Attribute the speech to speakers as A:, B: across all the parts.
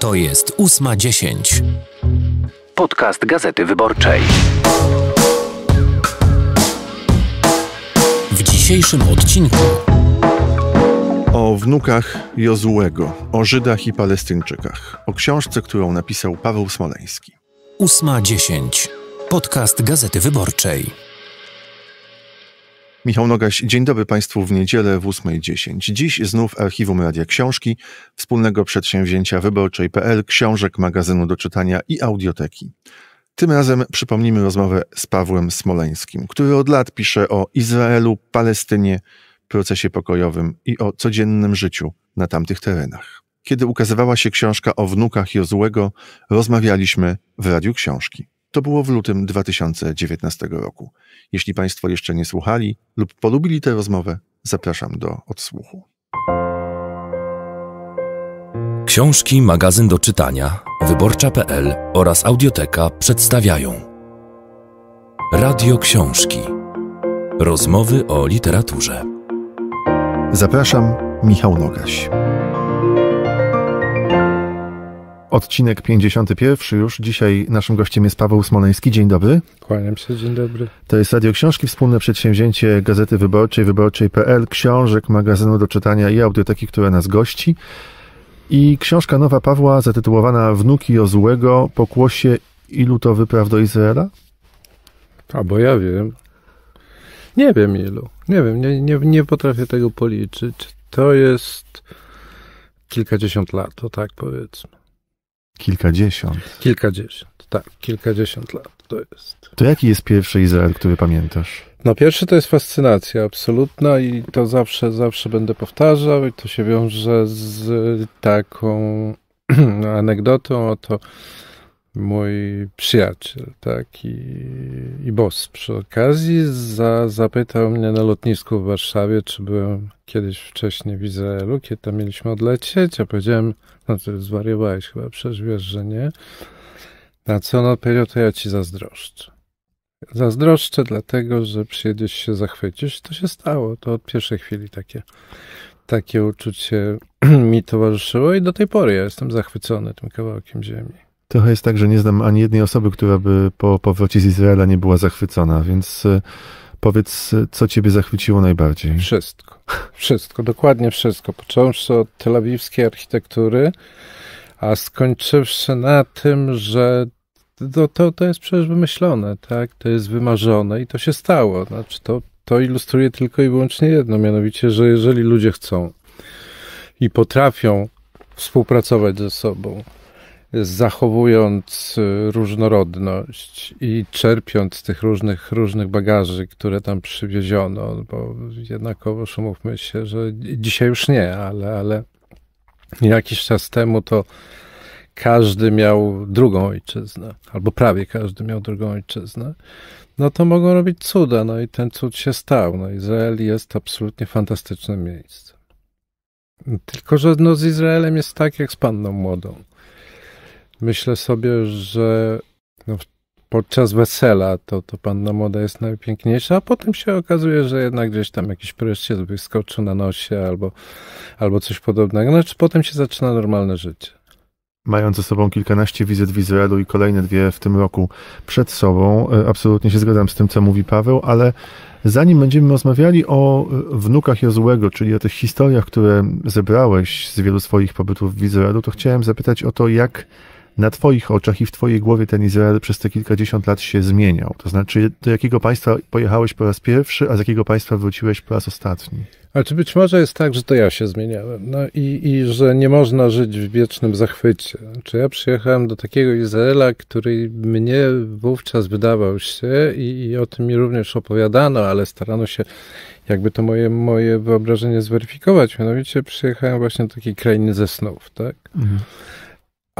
A: To jest ósma dziesięć.
B: Podcast Gazety Wyborczej.
A: W dzisiejszym odcinku
C: O wnukach Jozułego, o Żydach i Palestyńczykach, o książce, którą napisał Paweł Smoleński.
A: ósma dziesięć. Podcast Gazety Wyborczej.
C: Michał Nogaś, dzień dobry Państwu w niedzielę w 8.10. Dziś znów archiwum Radia Książki, wspólnego przedsięwzięcia wyborczej.pl, książek, magazynu do czytania i audioteki. Tym razem przypomnimy rozmowę z Pawłem Smoleńskim, który od lat pisze o Izraelu, Palestynie, procesie pokojowym i o codziennym życiu na tamtych terenach. Kiedy ukazywała się książka o wnukach Jozułego, rozmawialiśmy w Radiu Książki. To było w lutym 2019 roku. Jeśli Państwo jeszcze nie słuchali lub polubili tę rozmowę, zapraszam do odsłuchu.
A: Książki, magazyn do czytania, wyborcza.pl oraz audioteka przedstawiają Radio Książki. Rozmowy o literaturze.
C: Zapraszam, Michał Nogaś. Odcinek 51 już. Dzisiaj naszym gościem jest Paweł Smoleński. Dzień dobry.
D: Kłaniam się, dzień dobry.
C: To jest Radio Książki, wspólne przedsięwzięcie Gazety Wyborczej, wyborczej.pl, książek, magazynu do czytania i audioteki, która nas gości. I książka nowa Pawła zatytułowana Wnuki Jozułego, pokłosie ilu to wypraw do Izraela?
D: A bo ja wiem. Nie wiem ilu. Nie wiem, nie, nie, nie potrafię tego policzyć. To jest kilkadziesiąt lat, to tak powiedzmy.
C: Kilkadziesiąt.
D: Kilkadziesiąt, tak, kilkadziesiąt lat to jest.
C: To jaki jest pierwszy Izrael, który pamiętasz?
D: No pierwszy to jest fascynacja absolutna i to zawsze, zawsze będę powtarzał i to się wiąże z taką anegdotą, oto mój przyjaciel, tak, i, i boss przy okazji za, zapytał mnie na lotnisku w Warszawie, czy byłem kiedyś wcześniej w Izraelu, kiedy tam mieliśmy odlecieć, a powiedziałem, no ty zwariowałeś chyba, przecież wiesz, że nie. Na co on odpowiedział, to ja ci zazdroszczę. Zazdroszczę dlatego, że przyjedziesz się zachwycisz. To się stało. To od pierwszej chwili takie, takie uczucie mi towarzyszyło i do tej pory ja jestem zachwycony tym kawałkiem ziemi.
C: Trochę jest tak, że nie znam ani jednej osoby, która by po powrocie z Izraela nie była zachwycona, więc e, powiedz, e, co ciebie zachwyciło najbardziej?
D: Wszystko. Wszystko, dokładnie wszystko. Począwszy od telawiwskiej architektury, a skończywszy na tym, że to, to, to jest przecież wymyślone, tak? To jest wymarzone i to się stało. Znaczy, to, to ilustruje tylko i wyłącznie jedno, mianowicie, że jeżeli ludzie chcą i potrafią współpracować ze sobą, zachowując y, różnorodność i czerpiąc tych różnych, różnych bagaży, które tam przywieziono, bo jednakowoż umówmy się, że dzisiaj już nie, ale, ale jakiś czas temu to każdy miał drugą ojczyznę, albo prawie każdy miał drugą ojczyznę, no to mogą robić cuda. No i ten cud się stał. No Izrael jest absolutnie fantastycznym miejscem. Tylko, że no z Izraelem jest tak jak z panną młodą. Myślę sobie, że no, podczas wesela to, to panna młoda jest najpiękniejsza, a potem się okazuje, że jednak gdzieś tam jakiś pryszciec wyskoczy na nosie albo, albo coś podobnego. Znaczy potem się zaczyna normalne życie
C: mając ze sobą kilkanaście wizyt w Izraelu i kolejne dwie w tym roku przed sobą. E, absolutnie się zgadzam z tym, co mówi Paweł, ale zanim będziemy rozmawiali o e, wnukach Jozłego, czyli o tych historiach, które zebrałeś z wielu swoich pobytów w Izraelu, to chciałem zapytać o to, jak na Twoich oczach i w Twojej głowie ten Izrael przez te kilkadziesiąt lat się zmieniał? To znaczy, do jakiego państwa pojechałeś po raz pierwszy, a z jakiego państwa wróciłeś po raz ostatni?
D: A czy być może jest tak, że to ja się zmieniałem, no i, i że nie można żyć w wiecznym zachwycie. Czy ja przyjechałem do takiego Izraela, który mnie wówczas wydawał się i, i o tym mi również opowiadano, ale starano się jakby to moje, moje wyobrażenie zweryfikować. Mianowicie przyjechałem właśnie do takiej krainy ze snów, tak? Mhm.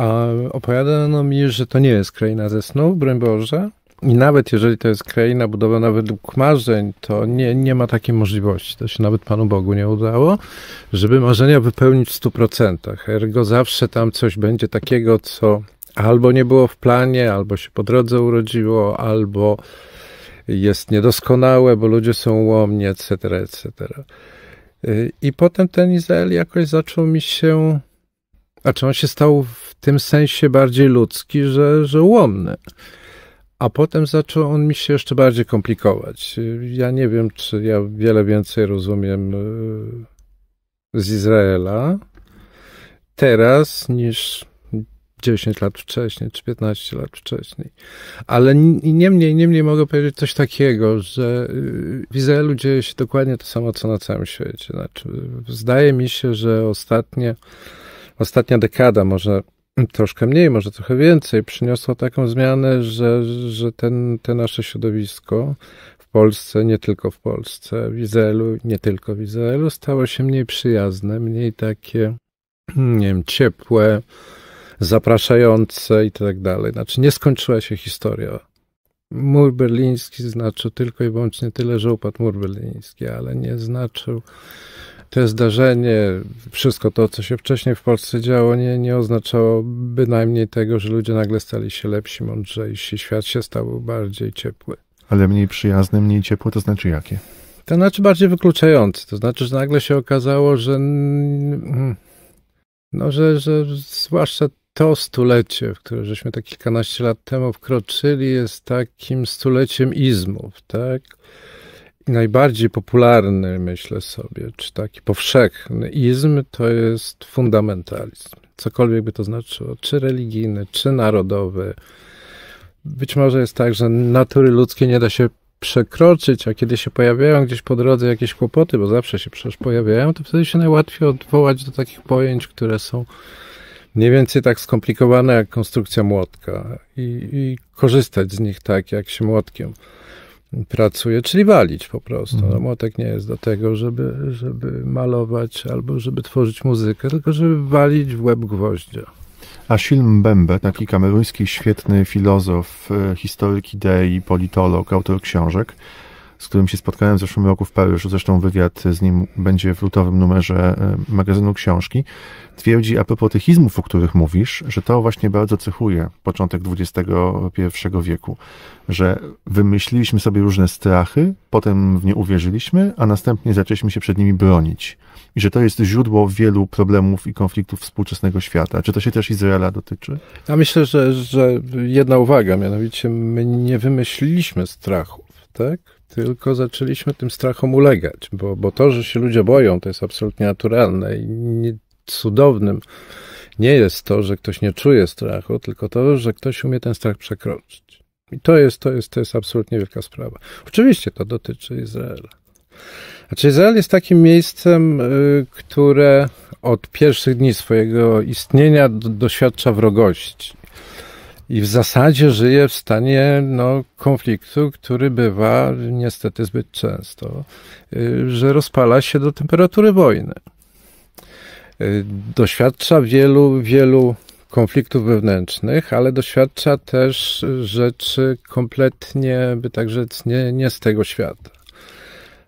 D: A opowiadano mi, że to nie jest kraina ze snów, broń Boże. I nawet jeżeli to jest kraina budowana według marzeń, to nie, nie ma takiej możliwości. To się nawet Panu Bogu nie udało, żeby marzenia wypełnić w stu procentach. Ergo zawsze tam coś będzie takiego, co albo nie było w planie, albo się po drodze urodziło, albo jest niedoskonałe, bo ludzie są łomni, etc., etc. I potem ten Izrael jakoś zaczął mi się, a czy on się stał w tym sensie bardziej ludzki, że, że ułomny. A potem zaczął on mi się jeszcze bardziej komplikować. Ja nie wiem, czy ja wiele więcej rozumiem z Izraela teraz niż 10 lat wcześniej, czy 15 lat wcześniej. Ale niemniej, niemniej mogę powiedzieć coś takiego, że y, w Izraelu dzieje się dokładnie to samo, co na całym świecie. Znaczy, zdaje mi się, że ostatnie, ostatnia dekada, może troszkę mniej, może trochę więcej, przyniosła taką zmianę, że, że ten, te nasze środowisko w Polsce, nie tylko w Polsce, w Izraelu, nie tylko w Izraelu, stało się mniej przyjazne, mniej takie, nie wiem, ciepłe, zapraszające i tak dalej. Znaczy nie skończyła się historia. Mur berliński znaczył tylko i wyłącznie tyle, że upadł mur berliński, ale nie znaczył to zdarzenie, wszystko to, co się wcześniej w Polsce działo, nie, nie oznaczało bynajmniej tego, że ludzie nagle stali się lepsi, mądrzejsi, świat się stał bardziej ciepły.
C: Ale mniej przyjazny, mniej ciepły, to znaczy jakie?
D: To znaczy bardziej wykluczający. To znaczy, że nagle się okazało, że no, że, że zwłaszcza to stulecie, w które żeśmy tak kilkanaście lat temu wkroczyli, jest takim stuleciem izmów, tak? Najbardziej popularny, myślę sobie, czy taki powszechny izm, to jest fundamentalizm. Cokolwiek by to znaczyło, czy religijny, czy narodowy. Być może jest tak, że natury ludzkie nie da się przekroczyć, a kiedy się pojawiają gdzieś po drodze jakieś kłopoty, bo zawsze się przecież pojawiają, to wtedy się najłatwiej odwołać do takich pojęć, które są mniej więcej tak skomplikowane jak konstrukcja młotka i, i korzystać z nich tak, jak się młotkiem pracuje, czyli walić po prostu. No, mhm. młotek nie jest do tego, żeby, żeby malować albo żeby tworzyć muzykę, tylko żeby walić w łeb gwoździa.
C: A Shilm Bembe, taki kameruński świetny filozof, e, historyk idei, politolog, autor książek, z którym się spotkałem w zeszłym roku w Paryżu, zresztą wywiad z nim będzie w lutowym numerze e, magazynu książki, twierdzi a propos tych izmów, o których mówisz, że to właśnie bardzo cechuje początek XXI wieku, że wymyśliliśmy sobie różne strachy, potem w nie uwierzyliśmy, a następnie zaczęliśmy się przed nimi bronić. I że to jest źródło wielu problemów i konfliktów współczesnego świata. Czy to się też Izraela dotyczy?
D: Ja myślę, że, że jedna uwaga, mianowicie my nie wymyśliliśmy strachów, tak? Tylko zaczęliśmy tym strachom ulegać, bo, bo to, że się ludzie boją, to jest absolutnie naturalne i nie, cudownym nie jest to, że ktoś nie czuje strachu, tylko to, że ktoś umie ten strach przekroczyć. I to jest, to jest, to jest absolutnie wielka sprawa. Oczywiście to dotyczy Izraela. Znaczy Izrael jest takim miejscem, y, które od pierwszych dni swojego istnienia doświadcza wrogości i w zasadzie żyje w stanie no, konfliktu, który bywa niestety zbyt często, y, że rozpala się do temperatury wojny. Y, doświadcza wielu, wielu konfliktów wewnętrznych, ale doświadcza też rzeczy kompletnie, by tak rzec, nie, nie z tego świata.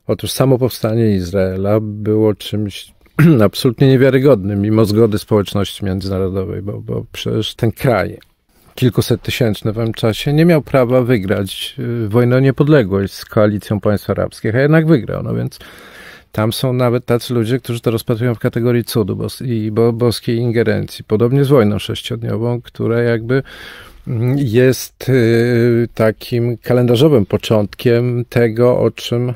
D: Otóż samo powstanie Izraela było czymś absolutnie niewiarygodnym, mimo zgody społeczności międzynarodowej, bo, bo przecież ten kraj kilkuset tysięczny w tym czasie nie miał prawa wygrać y, wojnę o niepodległość z koalicją państw arabskich, a jednak wygrał. No więc tam są nawet tacy ludzie, którzy to rozpatrują w kategorii cudu bos i bo boskiej ingerencji. Podobnie z wojną sześciodniową, która jakby mm, jest y, takim kalendarzowym początkiem tego, o czym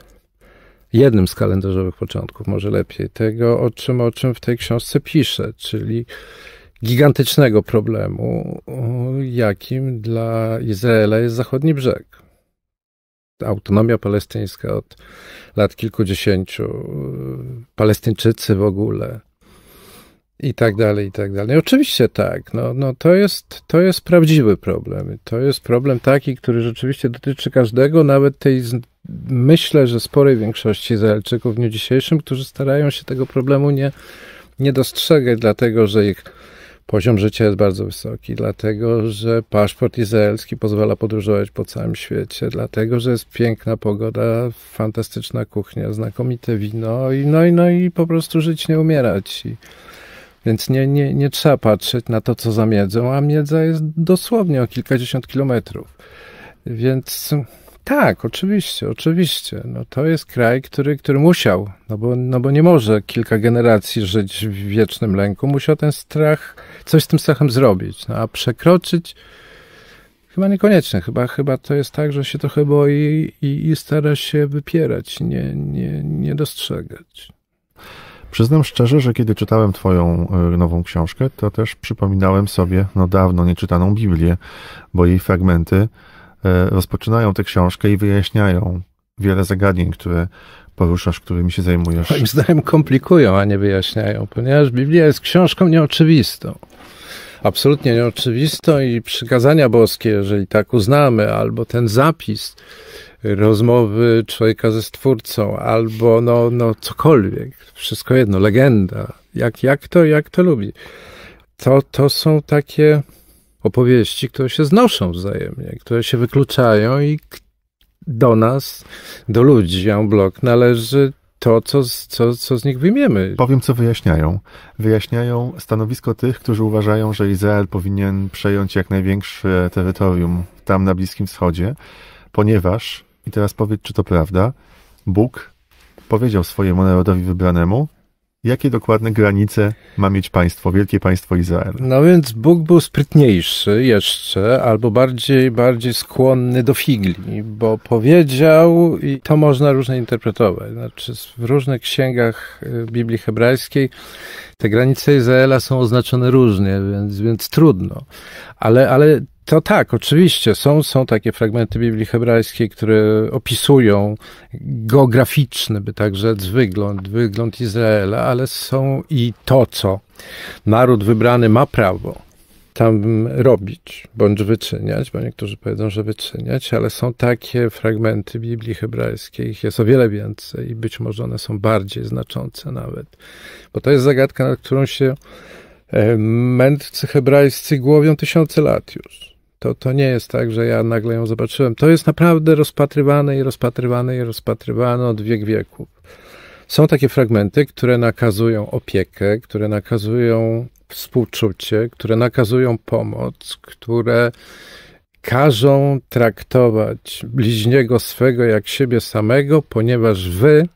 D: jednym z kalendarzowych początków, może lepiej, tego, o czym, o czym w tej książce piszę, czyli gigantycznego problemu, jakim dla Izraela jest zachodni brzeg. Autonomia palestyńska od lat kilkudziesięciu, Palestyńczycy w ogóle i tak dalej, i tak dalej. Oczywiście tak, no, no to, jest, to jest prawdziwy problem. To jest problem taki, który rzeczywiście dotyczy każdego, nawet tej, myślę, że sporej większości Izraelczyków w dniu dzisiejszym, którzy starają się tego problemu nie, nie dostrzegać, dlatego że ich Poziom życia jest bardzo wysoki, dlatego że paszport izraelski pozwala podróżować po całym świecie, dlatego że jest piękna pogoda, fantastyczna kuchnia, znakomite wino i no i, no i po prostu żyć, nie umierać. I, więc nie, nie, nie trzeba patrzeć na to, co za miedzą, a miedza jest dosłownie o kilkadziesiąt kilometrów. Więc Tak, oczywiście, oczywiście. No, to jest kraj, który, który musiał, no bo, no bo nie może kilka generacji żyć w wiecznym lęku. Musiał ten strach, coś z tym strachem zrobić. No, a przekroczyć chyba niekoniecznie. Chyba, chyba to jest tak, że się trochę boi i, i stara się wypierać, nie, nie, nie dostrzegać.
C: Przyznam szczerze, że kiedy czytałem Twoją e, nową książkę, to też przypominałem sobie no dawno nieczytaną Biblię, bo jej fragmenty rozpoczynają tę książkę i wyjaśniają wiele zagadnień, które poruszasz, którymi się zajmujesz.
D: Moim zdaniem komplikują, a nie wyjaśniają, ponieważ Biblia jest książką nieoczywistą. Absolutnie nieoczywistą i przykazania boskie, jeżeli tak uznamy, albo ten zapis, rozmowy człowieka ze stwórcą, albo no, no cokolwiek, wszystko jedno, legenda, jak, jak, to, jak to lubi. To, to są takie opowieści, które się znoszą wzajemnie, które się wykluczają i do nas, do ludzi, Jan Blok, należy to, co, co, co z nich wyjmiemy.
C: Powiem, co wyjaśniają. Wyjaśniają stanowisko tych, którzy uważają, że Izrael powinien przejąć jak największe terytorium tam na Bliskim Wschodzie, ponieważ i teraz powiedz, czy to prawda. Bóg powiedział swojemu narodowi wybranemu, jakie dokładne granice ma mieć państwo, wielkie państwo Izrael.
D: No więc Bóg był sprytniejszy jeszcze, albo bardziej, bardziej skłonny do figli, bo powiedział, i to można różnie interpretować, znaczy w różnych księgach y, Biblii hebrajskiej te granice Izraela są oznaczone różnie, więc, więc trudno. Ale, ale to tak, oczywiście. Są, są takie fragmenty Biblii Hebrajskiej, które opisują geograficzny, by tak rzec, wygląd, wygląd Izraela, ale są i to, co naród wybrany ma prawo tam robić, bądź wyczyniać, bo niektórzy powiedzą, że wyczyniać, ale są takie fragmenty Biblii Hebrajskiej, ich jest o wiele więcej i być może one są bardziej znaczące nawet. Bo to jest zagadka, nad którą się e, mędrcy hebrajscy głowią tysiące lat już. To, to nie jest tak, że ja nagle ją zobaczyłem. To jest naprawdę rozpatrywane i rozpatrywane i rozpatrywane od wiek wieków. Są takie fragmenty, które nakazują opiekę, które nakazują współczucie, które nakazują pomoc, które każą traktować bliźniego swego jak siebie samego, ponieważ wy,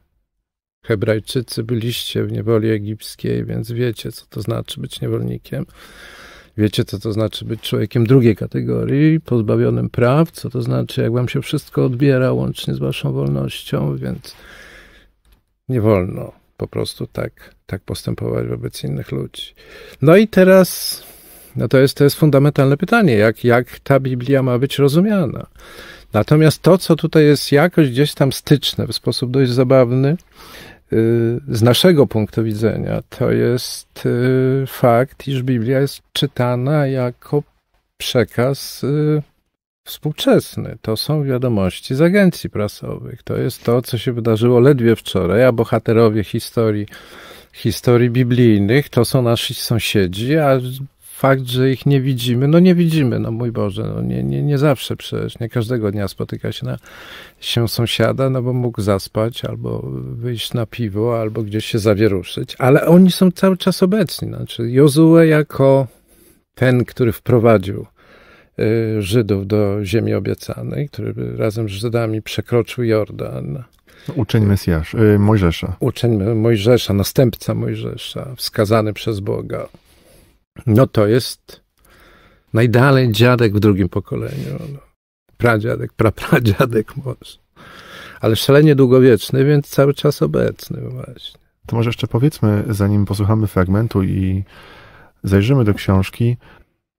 D: Hebrajczycy, byliście w niewoli egipskiej, więc wiecie, co to znaczy być niewolnikiem. Wiecie, co to znaczy być człowiekiem drugiej kategorii, pozbawionym praw, co to znaczy, jak wam się wszystko odbiera, łącznie z waszą wolnością, więc nie wolno po prostu tak, tak postępować wobec innych ludzi. No i teraz, no to jest, to jest fundamentalne pytanie, jak, jak ta Biblia ma być rozumiana. Natomiast to, co tutaj jest jakoś gdzieś tam styczne w sposób dość zabawny, z naszego punktu widzenia to jest y, fakt, iż Biblia jest czytana jako przekaz y, współczesny. To są wiadomości z agencji prasowych. To jest to, co się wydarzyło ledwie wczoraj, a bohaterowie historii, historii biblijnych to są nasi sąsiedzi, a fakt, że ich nie widzimy, no nie widzimy, no mój Boże, no nie, nie, nie zawsze przecież, nie każdego dnia spotyka się, na, się sąsiada, no bo mógł zaspać, albo wyjść na piwo, albo gdzieś się zawieruszyć, ale oni są cały czas obecni, znaczy Jozue jako ten, który wprowadził y, Żydów do ziemi obiecanej, który razem z Żydami przekroczył Jordan.
C: Uczeń Mesjasz, y, Mojżesza.
D: Uczeń Mojżesza, następca Mojżesza, wskazany przez Boga no to jest najdalej dziadek w drugim pokoleniu. No. Pradziadek, prapradziadek może. Ale szalenie długowieczny, więc cały czas obecny właśnie.
C: To może jeszcze powiedzmy, zanim posłuchamy fragmentu i zajrzymy do książki,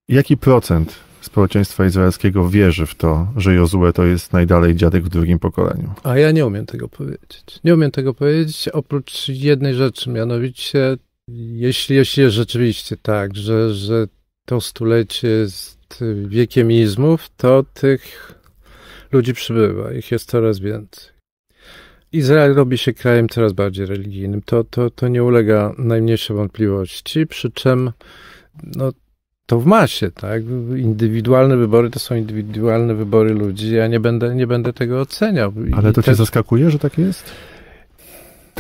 C: jaki procent społeczeństwa izraelskiego wierzy w to, że Jozue to jest najdalej dziadek w drugim pokoleniu?
D: A ja nie umiem tego powiedzieć. Nie umiem tego powiedzieć, oprócz jednej rzeczy, mianowicie jeśli, jeśli jest rzeczywiście tak, że, że to stulecie jest wiekiem izmów, to tych ludzi przybywa, ich jest coraz więcej. Izrael robi się krajem coraz bardziej religijnym. To, to, to nie ulega najmniejszej wątpliwości, przy czym no, to w masie, tak? Indywidualne wybory to są indywidualne wybory ludzi. Ja nie będę, nie będę tego oceniał.
C: Ale to cię zaskakuje, że tak jest?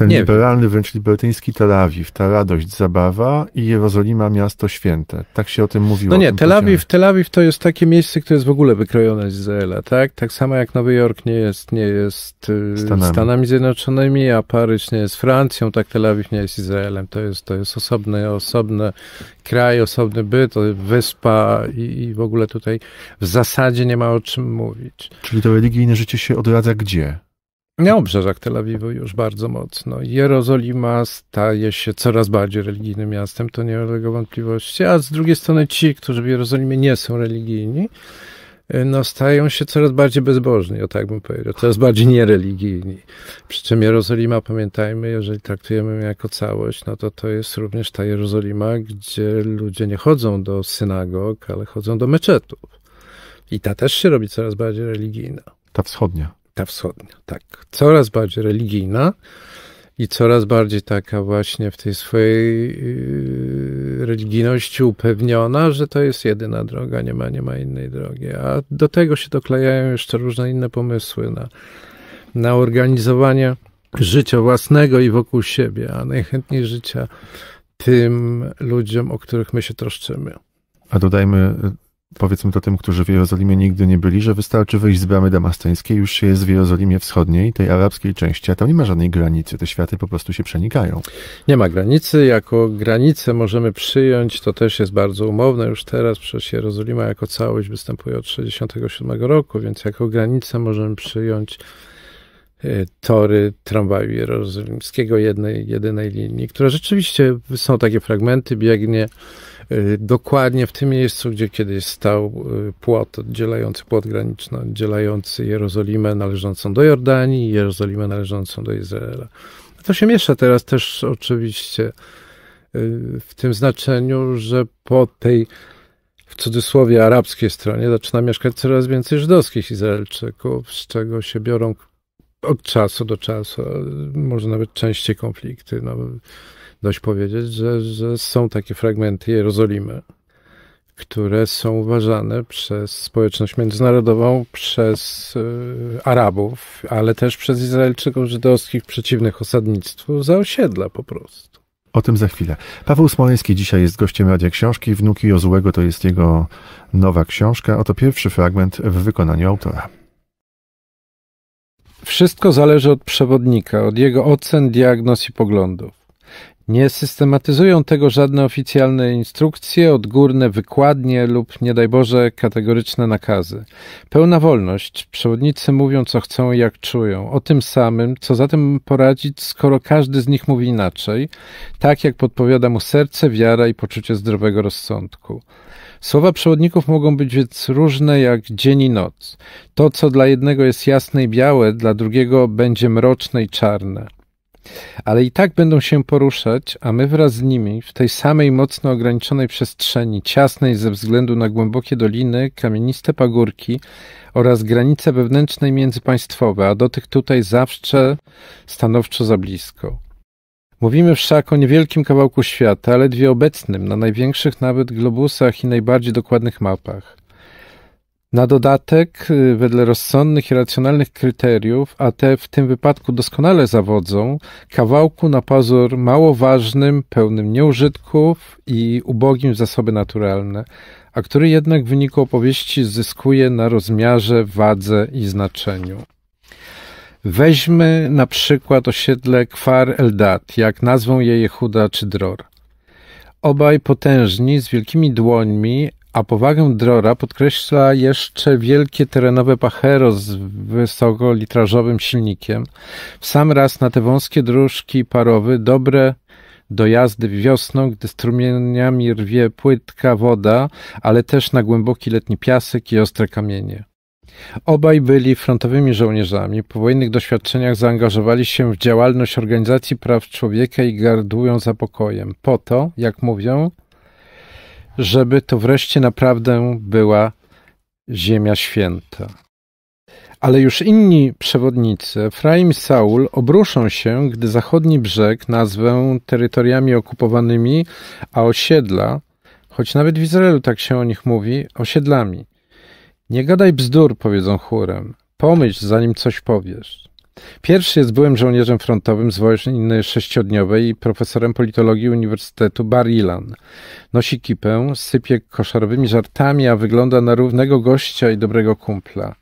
C: Ten
D: Nie
C: liberalny, wręcz libertyński Tel Awiw, ta radość, zabawa i Jerozolima miasto święte. Tak się o tym mówiło.
D: No nie, Tel Awiw. Tel Awiw to jest takie miejsce, które jest w ogóle wykrojone z Izraela, tak? Tak samo jak Nowy Jork nie jest, nie jest y,
C: Stanami.
D: Stanami. Zjednoczonymi, a Paryż nie jest Francją, tak Tel Awiw nie jest Izraelem. To jest, to jest osobny, osobny kraj, osobny byt, wyspa i, i w ogóle tutaj w zasadzie nie ma o czym mówić.
C: Czyli to religijne życie się odradza gdzie?
D: Na obrzeżach Tel Awiwu już bardzo mocno. Jerozolima staje się coraz bardziej religijnym miastem, to nie ulega wątpliwości, a z drugiej strony ci, którzy w Jerozolimie nie są religijni, y, no stają się coraz bardziej bezbożni, o tak bym powiedział, coraz bardziej niereligijni. Przy czym Jerozolima, pamiętajmy, jeżeli traktujemy ją jako całość, no to to jest również ta Jerozolima, gdzie ludzie nie chodzą do synagog, ale chodzą do meczetów. I ta też się robi coraz bardziej religijna.
C: Ta wschodnia.
D: Ta wschodnia, tak. Coraz bardziej religijna i coraz bardziej taka właśnie w tej swojej yy, religijności upewniona, że to jest jedyna droga, nie ma, nie ma innej drogi. A do tego się doklejają jeszcze różne inne pomysły na, na organizowanie życia własnego i wokół siebie, a najchętniej życia tym ludziom, o których my się troszczymy.
C: A dodajmy, powiedzmy to tym, którzy w Jerozolimie nigdy nie byli, że wystarczy wyjść z bramy damasteńskiej, już się jest w Jerozolimie Wschodniej, tej arabskiej części, a tam nie ma żadnej granicy, te światy po prostu się przenikają.
D: Nie ma granicy. Jako granicę możemy przyjąć, to też jest bardzo umowne już teraz, przecież Jerozolima jako całość występuje od 1967 roku, więc jako granicę możemy przyjąć y, tory tramwaju jerozolimskiego jednej, jedynej linii, która rzeczywiście są takie fragmenty, biegnie dokładnie w tym miejscu, gdzie kiedyś stał y, płot oddzielający, płot graniczny oddzielający Jerozolimę należącą do Jordanii i Jerozolimę należącą do Izraela. To się miesza teraz też oczywiście y, w tym znaczeniu, że po tej w cudzysłowie arabskiej stronie zaczyna mieszkać coraz więcej żydowskich Izraelczyków, z czego się biorą od czasu do czasu, może nawet częściej konflikty. No, dość powiedzieć, że, że są takie fragmenty Jerozolimy, które są uważane przez społeczność międzynarodową, przez y, Arabów, ale też przez Izraelczyków żydowskich przeciwnych osadnictwu za osiedla po prostu.
C: O tym za chwilę. Paweł Smoleński dzisiaj jest gościem Radia Książki. Wnuki Jozułego to jest jego nowa książka. Oto pierwszy fragment w wykonaniu autora.
D: Wszystko zależy od przewodnika, od jego ocen, diagnoz i poglądów. Nie systematyzują tego żadne oficjalne instrukcje, odgórne wykładnie lub, nie daj Boże, kategoryczne nakazy. Pełna wolność. Przewodnicy mówią, co chcą i jak czują. O tym samym, co zatem poradzić, skoro każdy z nich mówi inaczej, tak jak podpowiada mu serce, wiara i poczucie zdrowego rozsądku. Słowa przewodników mogą być więc różne jak dzień i noc. To, co dla jednego jest jasne i białe, dla drugiego będzie mroczne i czarne. Ale i tak będą się poruszać, a my wraz z nimi w tej samej mocno ograniczonej przestrzeni, ciasnej ze względu na głębokie doliny, kamieniste pagórki oraz granice wewnętrzne i międzypaństwowe, a do tych tutaj zawsze stanowczo za blisko. Mówimy wszak o niewielkim kawałku świata, ledwie obecnym na największych nawet globusach i najbardziej dokładnych mapach. Na dodatek, y, wedle rozsądnych i racjonalnych kryteriów, a te w tym wypadku doskonale zawodzą, kawałku na pozór mało ważnym, pełnym nieużytków i ubogim zasoby naturalne, a który jednak w wyniku opowieści zyskuje na rozmiarze, wadze i znaczeniu. Weźmy na przykład osiedle Kwar Eldad, jak nazwą je Jehuda czy Dror. Obaj potężni, z wielkimi dłońmi, a powagę Drora podkreśla jeszcze wielkie terenowe pachero z wysokolitrażowym silnikiem. W sam raz na te wąskie dróżki parowy, dobre do jazdy wiosną, gdy strumieniami rwie płytka woda, ale też na głęboki letni piasek i ostre kamienie. Obaj byli frontowymi żołnierzami. Po wojennych doświadczeniach zaangażowali się w działalność organizacji praw człowieka i gardują za pokojem. Po to, jak mówią, żeby to wreszcie naprawdę była ziemia święta. Ale już inni przewodnicy, Efraim Saul, obruszą się, gdy zachodni brzeg nazwę terytoriami okupowanymi, a osiedla, choć nawet w Izraelu tak się o nich mówi, osiedlami. Nie gadaj bzdur, powiedzą chórem. Pomyśl, zanim coś powiesz. Pierwszy jest byłym żołnierzem frontowym z wojny sześciodniowej i profesorem politologii Uniwersytetu Bar-Ilan. Nosi kipę, sypie koszarowymi żartami, a wygląda na równego gościa i dobrego kumpla.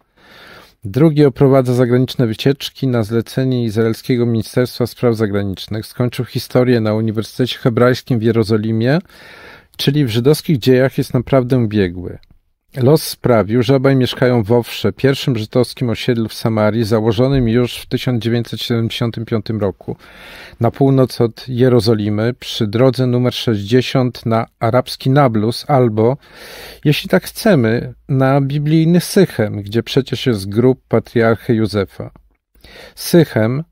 D: Drugi oprowadza zagraniczne wycieczki na zlecenie izraelskiego Ministerstwa Spraw Zagranicznych. Skończył historię na Uniwersytecie Hebrajskim w Jerozolimie, czyli w żydowskich dziejach jest naprawdę biegły. Los sprawił, że obaj mieszkają w Owsze, pierwszym żydowskim osiedlu w Samarii, założonym już w 1975 roku, na północ od Jerozolimy, przy drodze numer 60 na arabski Nablus, albo, jeśli tak chcemy, na biblijny Sychem, gdzie przecież jest grób patriarchy Józefa. Sychem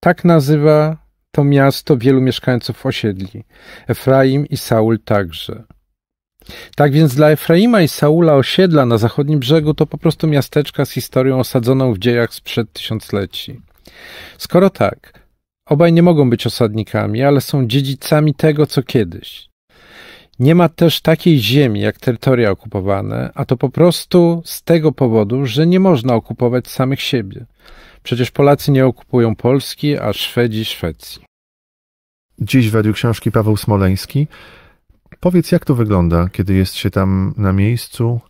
D: tak nazywa to miasto wielu mieszkańców osiedli, Efraim i Saul także. Tak więc dla Efraima i Saula osiedla na zachodnim brzegu to po prostu miasteczka z historią osadzoną w dziejach sprzed tysiącleci. Skoro tak, obaj nie mogą być osadnikami, ale są dziedzicami tego, co kiedyś. Nie ma też takiej ziemi jak terytoria okupowane, a to po prostu z tego powodu, że nie można okupować samych siebie. Przecież Polacy nie okupują Polski, a Szwedzi Szwecji.
C: Dziś według książki Paweł Smoleński Powiedz, jak to wygląda, kiedy jest się tam na miejscu,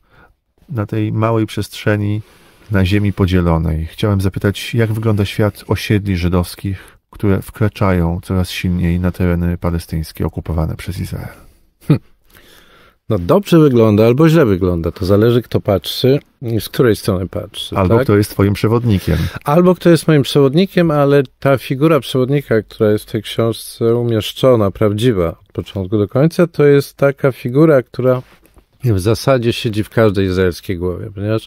C: na tej małej przestrzeni, na ziemi podzielonej. Chciałem zapytać, jak wygląda świat osiedli żydowskich, które wkraczają coraz silniej na tereny palestyńskie okupowane przez Izrael. Hm.
D: No dobrze wygląda albo źle wygląda. To zależy, kto patrzy i z której strony patrzy.
C: Albo
D: tak?
C: kto jest twoim przewodnikiem.
D: Albo kto jest moim przewodnikiem, ale ta figura przewodnika, która jest w tej książce umieszczona, prawdziwa od początku do końca, to jest taka figura, która w zasadzie siedzi w każdej izraelskiej głowie, ponieważ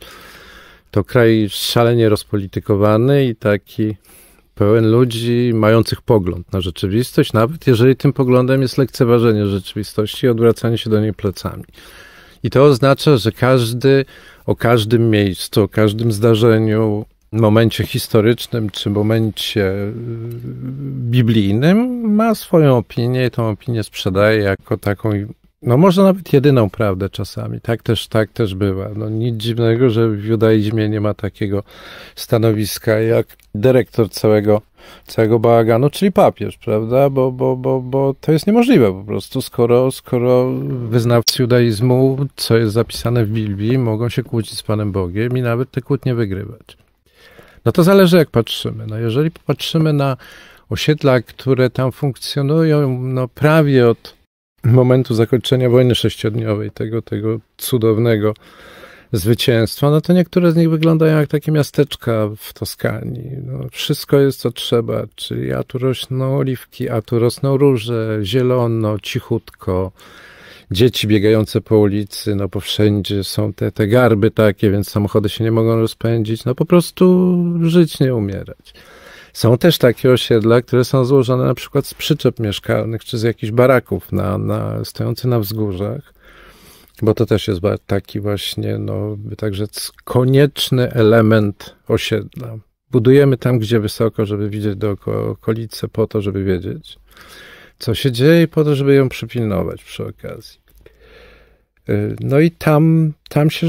D: to kraj szalenie rozpolitykowany i taki pełen ludzi mających pogląd na rzeczywistość, nawet jeżeli tym poglądem jest lekceważenie rzeczywistości i odwracanie się do niej plecami. I to oznacza, że każdy o każdym miejscu, o każdym zdarzeniu, momencie historycznym czy momencie y, biblijnym ma swoją opinię i tą opinię sprzedaje jako taką no może nawet jedyną prawdę czasami. Tak też, tak też bywa. No nic dziwnego, że w judaizmie nie ma takiego stanowiska jak dyrektor całego, całego bałaganu, czyli papież, prawda? Bo, bo, bo, bo to jest niemożliwe po prostu, skoro, skoro wyznawcy judaizmu, co jest zapisane w Biblii, mogą się kłócić z Panem Bogiem i nawet te kłótnie wygrywać. No to zależy jak patrzymy. No jeżeli popatrzymy na osiedla, które tam funkcjonują no prawie od momentu zakończenia wojny sześciodniowej, tego, tego cudownego zwycięstwa, no to niektóre z nich wyglądają jak takie miasteczka w Toskanii. No, wszystko jest co trzeba, czyli a tu rosną oliwki, a tu rosną róże, zielono, cichutko, dzieci biegające po ulicy, no bo wszędzie są te, te garby takie, więc samochody się nie mogą rozpędzić, no po prostu żyć, nie umierać. Są też takie osiedla, które są złożone na przykład z przyczep mieszkalnych czy z jakichś baraków na, na, stojących na wzgórzach, bo to też jest taki właśnie, no, tak rzec, konieczny element osiedla. Budujemy tam, gdzie wysoko, żeby widzieć dookoła okolice, po to, żeby wiedzieć, co się dzieje, i po to, żeby ją przypilnować przy okazji. Y, no i tam, tam się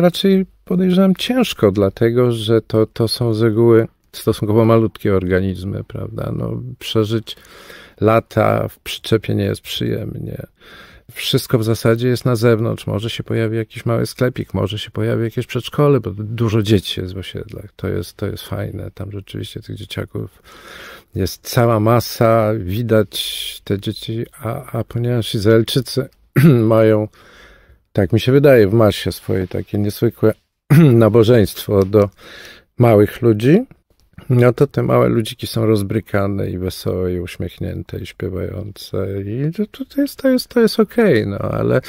D: raczej podejrzewam ciężko, dlatego że to, to są z reguły stosunkowo malutkie organizmy, prawda? No, przeżyć lata w przyczepie nie jest przyjemnie. Wszystko w zasadzie jest na zewnątrz. Może się pojawi jakiś mały sklepik, może się pojawi jakieś przedszkole, bo dużo dzieci jest w osiedlach. To jest, to jest fajne. Tam rzeczywiście tych dzieciaków jest cała masa, widać te dzieci, a, a ponieważ Izraelczycy mają, tak mi się wydaje, w masie swoje takie niezwykłe nabożeństwo do małych ludzi, no to te małe ludziki są rozbrykane i wesołe i uśmiechnięte i śpiewające i to, to jest, to jest, to jest okej, okay, no ale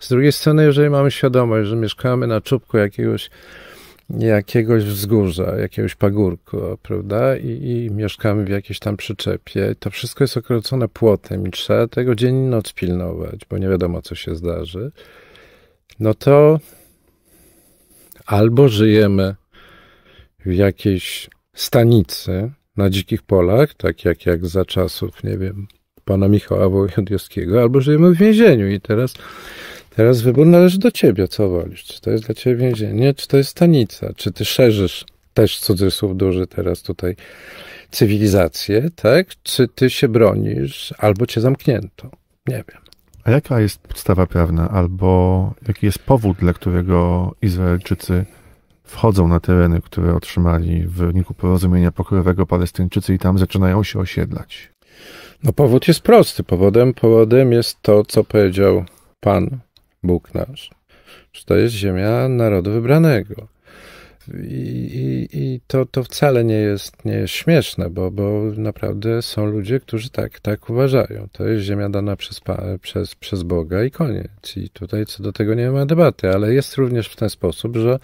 D: z drugiej strony, jeżeli mamy świadomość, że mieszkamy na czubku jakiegoś jakiegoś wzgórza, jakiegoś pagórku, prawda? I, I, mieszkamy w jakiejś tam przyczepie. To wszystko jest okrocone płotem i trzeba tego dzień i noc pilnować, bo nie wiadomo, co się zdarzy. No to albo żyjemy w jakiejś stanicy na dzikich polach, tak jak, jak za czasów, nie wiem, pana Michała Wołodyjowskiego, albo żyjemy w więzieniu i teraz, teraz wybór należy do ciebie, co wolisz. Czy to jest dla ciebie więzienie, czy to jest stanica, czy ty szerzysz też cudzysłów duży teraz tutaj, cywilizację, tak? Czy ty się bronisz, albo cię zamknięto? Nie wiem.
C: A jaka jest podstawa prawna, albo jaki jest powód, dla którego Izraelczycy wchodzą na tereny, które otrzymali w wyniku porozumienia pokojowego Palestyńczycy i tam zaczynają się osiedlać?
D: No powód jest prosty. Powodem, powodem jest to, co powiedział Pan Bóg nasz, że to jest ziemia narodu wybranego. I, i, i to, to wcale nie jest, nie jest śmieszne, bo, bo naprawdę są ludzie, którzy tak, tak uważają. To jest ziemia dana przez, przez, przez Boga i koniec. I tutaj co do tego nie ma debaty, ale jest również w ten sposób, że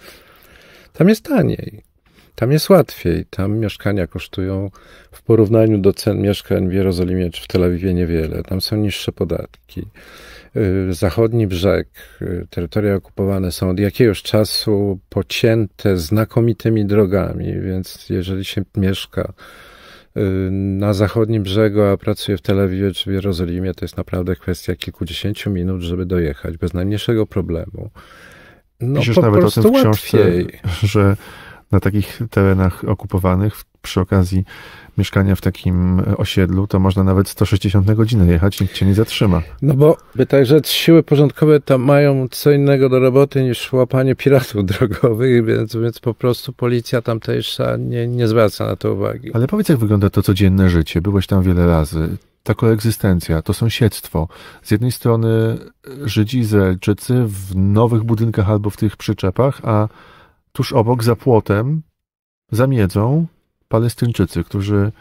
D: tam jest taniej. Tam jest łatwiej. Tam mieszkania kosztują w porównaniu do cen mieszkań w Jerozolimie czy w Tel Awiwie niewiele. Tam są niższe podatki. Y, zachodni brzeg, y, terytoria okupowane są od jakiegoś czasu pocięte znakomitymi drogami, więc jeżeli się mieszka y, na zachodnim brzegu, a pracuje w Tel Awiwie czy w Jerozolimie, to jest naprawdę kwestia kilkudziesięciu minut, żeby dojechać bez najmniejszego problemu.
C: No, Piszesz nawet o tym w książce, łatwiej. że na takich terenach okupowanych przy okazji mieszkania w takim osiedlu, to można nawet 160 na godzinę jechać, nikt cię nie zatrzyma.
D: No bo by tak rzec, siły porządkowe tam mają co innego do roboty niż łapanie piratów drogowych, więc, więc po prostu policja tamtejsza nie, nie zwraca na to uwagi.
C: Ale powiedz, jak wygląda to codzienne życie? Byłeś tam wiele razy. Ta koegzystencja, to sąsiedztwo. Z jednej strony Żydzi, Izraelczycy w nowych budynkach albo w tych przyczepach, a tuż obok, za płotem, za miedzą, Palestyńczycy, którzy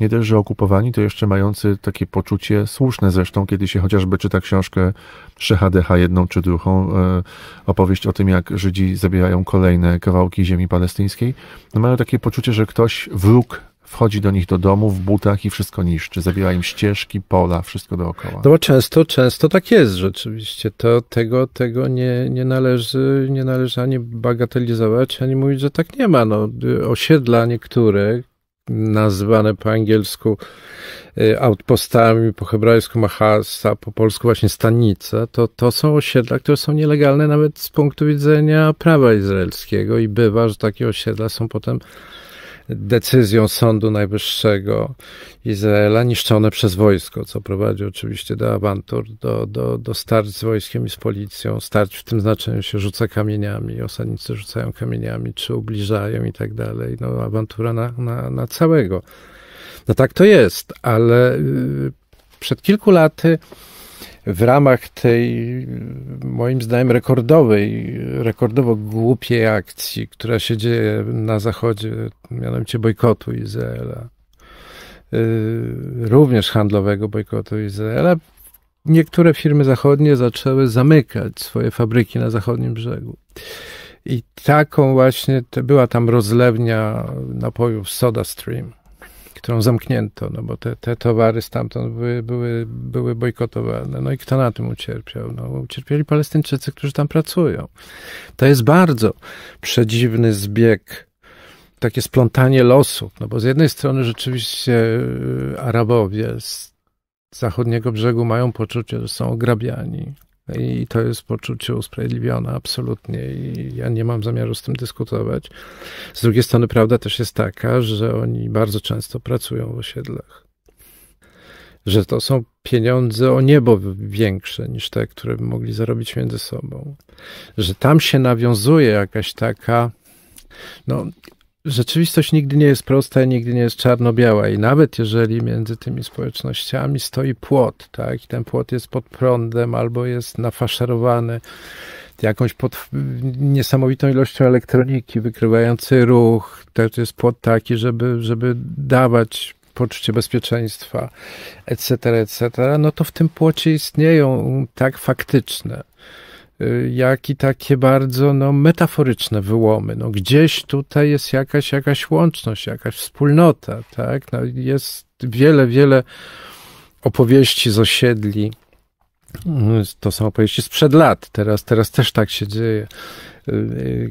C: nie dość, że okupowani, to jeszcze mający takie poczucie, słuszne zresztą, kiedy się chociażby czyta książkę Szecha Decha, jedną czy drugą, e, opowieść o tym, jak Żydzi zabierają kolejne kawałki ziemi palestyńskiej, no mają takie poczucie, że ktoś, wróg wchodzi do nich do domu w butach i wszystko niszczy. Zabiera im ścieżki, pola, wszystko dookoła.
D: No bo często, często tak jest rzeczywiście. To tego, tego nie, nie, należy, nie należy ani bagatelizować, ani mówić, że tak nie ma. No, osiedla niektóre, nazwane po angielsku y, outpostami, po hebrajsku mahasa, po polsku właśnie stanice, to, to są osiedla, które są nielegalne nawet z punktu widzenia prawa izraelskiego i bywa, że takie osiedla są potem decyzją Sądu Najwyższego Izraela niszczone przez wojsko, co prowadzi oczywiście do awantur, do, do, do starć z wojskiem i z policją. Starć w tym znaczeniu się rzuca kamieniami, osadnicy rzucają kamieniami, czy ubliżają i tak dalej. No, awantura na, na, na całego. No tak to jest, ale y, przed kilku laty w ramach tej, moim zdaniem, rekordowej, rekordowo głupiej akcji, która się dzieje na Zachodzie, mianowicie bojkotu Izraela, y, również handlowego bojkotu Izraela, niektóre firmy zachodnie zaczęły zamykać swoje fabryki na zachodnim brzegu. I taką właśnie, była tam rozlewnia napojów Soda Stream którą zamknięto, no bo te, te towary stamtąd były, były, były bojkotowane. No i kto na tym ucierpiał? No, ucierpieli Palestyńczycy, którzy tam pracują. To jest bardzo przedziwny zbieg, takie splątanie losów, no bo z jednej strony rzeczywiście y, Arabowie z zachodniego brzegu mają poczucie, że są ograbiani, i to jest poczucie usprawiedliwione absolutnie i ja nie mam zamiaru z tym dyskutować. Z drugiej strony prawda też jest taka, że oni bardzo często pracują w osiedlach. Że to są pieniądze o niebo większe niż te, które by mogli zarobić między sobą. Że tam się nawiązuje jakaś taka, no, rzeczywistość nigdy nie jest prosta i nigdy nie jest czarno-biała i nawet jeżeli między tymi społecznościami stoi płot, tak, i ten płot jest pod prądem albo jest nafaszerowany jakąś pod niesamowitą ilością elektroniki wykrywającej ruch, to jest płot taki, żeby, żeby dawać poczucie bezpieczeństwa, etc., etc., no to w tym płocie istnieją tak faktyczne jak i takie bardzo no, metaforyczne wyłomy. No, gdzieś tutaj jest jakaś, jakaś łączność, jakaś wspólnota, tak? No, jest wiele, wiele opowieści z osiedli to są opowieści sprzed lat, teraz, teraz też tak się dzieje, y,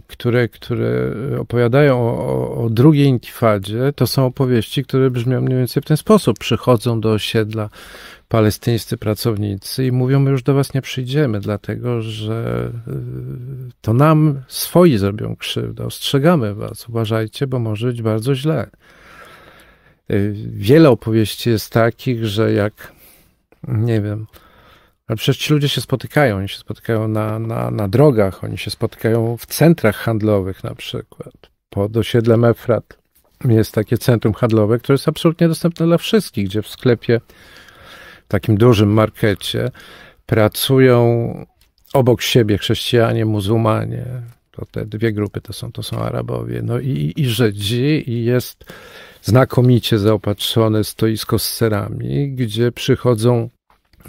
D: które, które opowiadają o, o drugiej intifadzie, to są opowieści, które brzmią mniej więcej w ten sposób. Przychodzą do osiedla palestyńscy pracownicy i mówią, my już do was nie przyjdziemy, dlatego że y, to nam swoi zrobią krzywdę, ostrzegamy was, uważajcie, bo może być bardzo źle. Y, wiele opowieści jest takich, że jak, nie wiem, ale przecież ci ludzie się spotykają, oni się spotykają na, na, na drogach, oni się spotykają w centrach handlowych na przykład. Pod osiedlem Efrat jest takie centrum handlowe, które jest absolutnie dostępne dla wszystkich, gdzie w sklepie, w takim dużym markecie pracują obok siebie chrześcijanie, muzułmanie. To te dwie grupy to są, to są Arabowie. No i, i Żydzi i jest znakomicie zaopatrzone stoisko z serami, gdzie przychodzą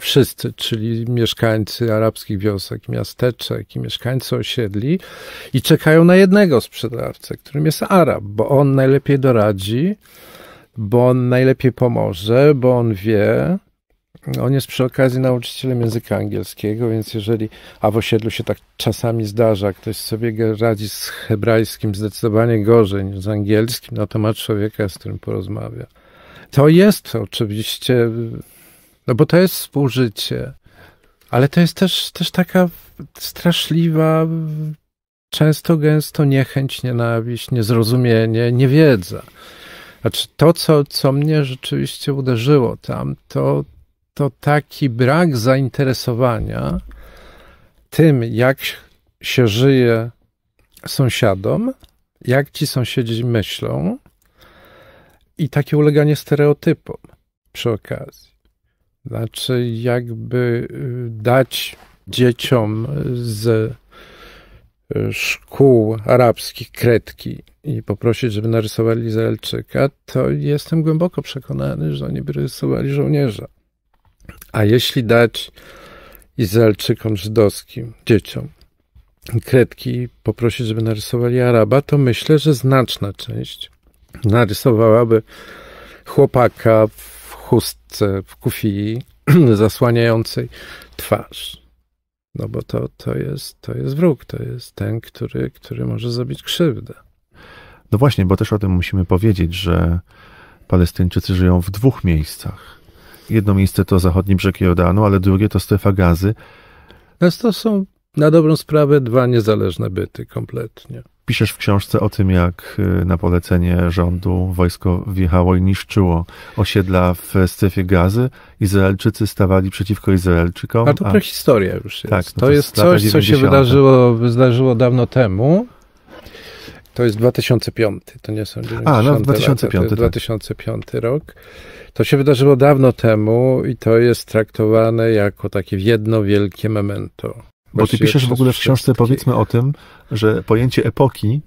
D: wszyscy, czyli mieszkańcy arabskich wiosek, miasteczek i mieszkańcy osiedli i czekają na jednego sprzedawcę, którym jest Arab, bo on najlepiej doradzi, bo on najlepiej pomoże, bo on wie, on jest przy okazji nauczycielem języka angielskiego, więc jeżeli, a w osiedlu się tak czasami zdarza, ktoś sobie radzi z hebrajskim zdecydowanie gorzej niż z angielskim, no to ma człowieka, z którym porozmawia. To jest oczywiście no bo to jest współżycie, ale to jest też, też taka straszliwa, często gęsto niechęć, nienawiść, niezrozumienie, niewiedza. Znaczy to, co, co mnie rzeczywiście uderzyło tam, to, to taki brak zainteresowania tym, jak się żyje sąsiadom, jak ci sąsiedzi myślą i takie uleganie stereotypom przy okazji. Znaczy, jakby y, dać dzieciom z y, szkół arabskich kredki i poprosić, żeby narysowali Izraelczyka, to jestem głęboko przekonany, że oni by rysowali żołnierza. A jeśli dać Izraelczykom żydowskim, dzieciom, kredki poprosić, żeby narysowali Araba, to myślę, że znaczna część narysowałaby chłopaka chustce w kufii zasłaniającej twarz. No bo to, to, jest, to jest wróg, to jest ten, który, który może zrobić krzywdę.
C: No właśnie, bo też o tym musimy powiedzieć, że Palestyńczycy żyją w dwóch miejscach. Jedno miejsce to zachodni brzeg Jordanu, ale drugie to strefa gazy.
D: Więc to są na dobrą sprawę dwa niezależne byty kompletnie.
C: Piszesz w książce o tym, jak y, na polecenie rządu wojsko wjechało i niszczyło osiedla w strefie gazy. Izraelczycy stawali przeciwko Izraelczykom.
D: A to a... prehistoria już jest.
C: Tak,
D: no to, to, jest coś,
C: 90.
D: co się wydarzyło, wydarzyło dawno temu. To jest 2005, to nie są 90
C: A, no 2005, lata, to
D: jest 2005 tak. rok. To się wydarzyło dawno temu i to jest traktowane jako takie jedno wielkie memento.
C: Bo ty piszesz w ogóle w książce, powiedzmy o tym, że pojęcie epoki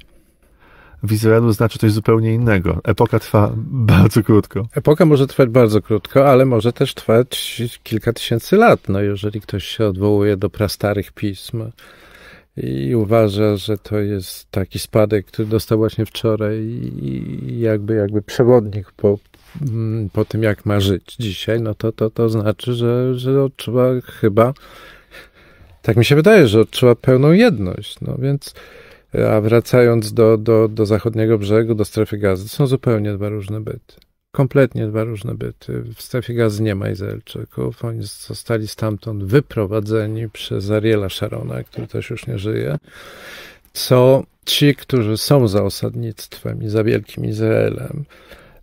C: w Izraelu znaczy coś zupełnie innego. Epoka trwa bardzo krótko.
D: Epoka może trwać bardzo krótko, ale może też trwać kilka tysięcy lat. No, jeżeli ktoś się odwołuje do prastarych pism i uważa, że to jest taki spadek, który dostał właśnie wczoraj i jakby, jakby przewodnik po, mm, po tym, jak ma żyć dzisiaj, no to, to, to znaczy, że, że odczuwa chyba tak mi się wydaje, że odczuła pełną jedność. No więc, a wracając do, do, do zachodniego brzegu, do strefy gazy, są zupełnie dwa różne byty. Kompletnie dwa różne byty. W strefie gazy nie ma Izraelczyków. Oni zostali stamtąd wyprowadzeni przez Ariela Sharona, który też już nie żyje. Co ci, którzy są za osadnictwem i za Wielkim Izraelem,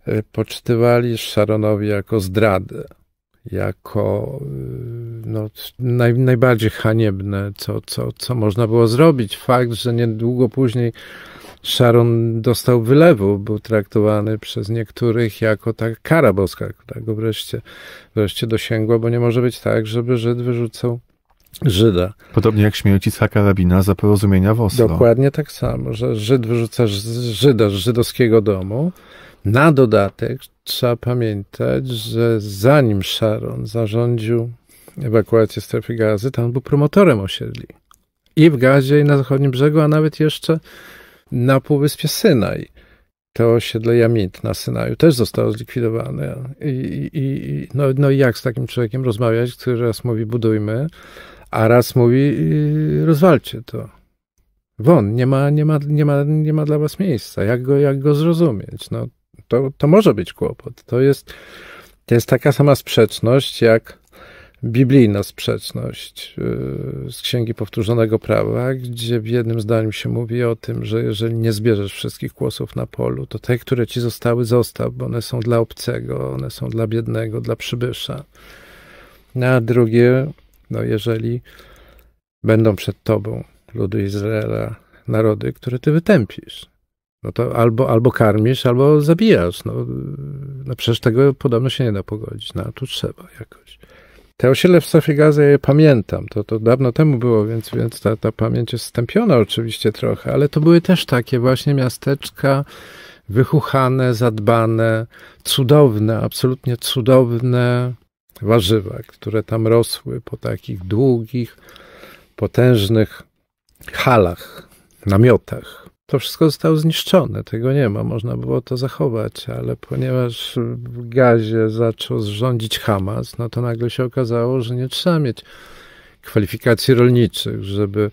D: y, poczytywali Sharonowi jako zdradę jako y, no, naj, najbardziej haniebne, co, co, co można było zrobić. Fakt, że niedługo później Sharon dostał wylewu, był traktowany przez niektórych jako ta kara boska, która go wreszcie, wreszcie dosięgła, bo nie może być tak, żeby Żyd wyrzucał Żyda.
C: Podobnie jak śmierć Itzhaka Rabina za porozumienia w Oslo.
D: Dokładnie tak samo, że Żyd wyrzuca Żyda z żydowskiego domu, na dodatek trzeba pamiętać, że zanim Sharon zarządził ewakuację strefy gazy, tam był promotorem osiedli. I w Gazie, i na zachodnim brzegu, a nawet jeszcze na Półwyspie Synaj. to osiedle Jamit na Synaju też zostało zlikwidowane. I, i, no, no jak z takim człowiekiem rozmawiać, który raz mówi budujmy, a raz mówi rozwalcie to. Won, nie ma, nie ma, nie ma, nie ma dla was miejsca. Jak go, jak go zrozumieć? No, to, to może być kłopot. To jest, to jest taka sama sprzeczność, jak biblijna sprzeczność y, z Księgi Powtórzonego Prawa, gdzie w jednym zdaniu się mówi o tym, że jeżeli nie zbierzesz wszystkich kłosów na polu, to te, które ci zostały, zostaw, bo one są dla obcego, one są dla biednego, dla przybysza. No, a drugie, no jeżeli będą przed tobą ludy Izraela, narody, które ty wytępisz, no to albo, albo karmisz, albo zabijasz. No, no przecież tego podobno się nie da pogodzić. No, tu trzeba jakoś. Te osiedle w strefie gazy ja pamiętam. To, to dawno temu było, więc, więc ta, ta pamięć jest stępiona oczywiście trochę, ale to były też takie właśnie miasteczka wychuchane, zadbane, cudowne, absolutnie cudowne warzywa, które tam rosły po takich długich, potężnych halach, namiotach, to wszystko zostało zniszczone, tego nie ma, można było to zachować, ale ponieważ w gazie zaczął zrządzić Hamas, no to nagle się okazało, że nie trzeba mieć kwalifikacji rolniczych, żeby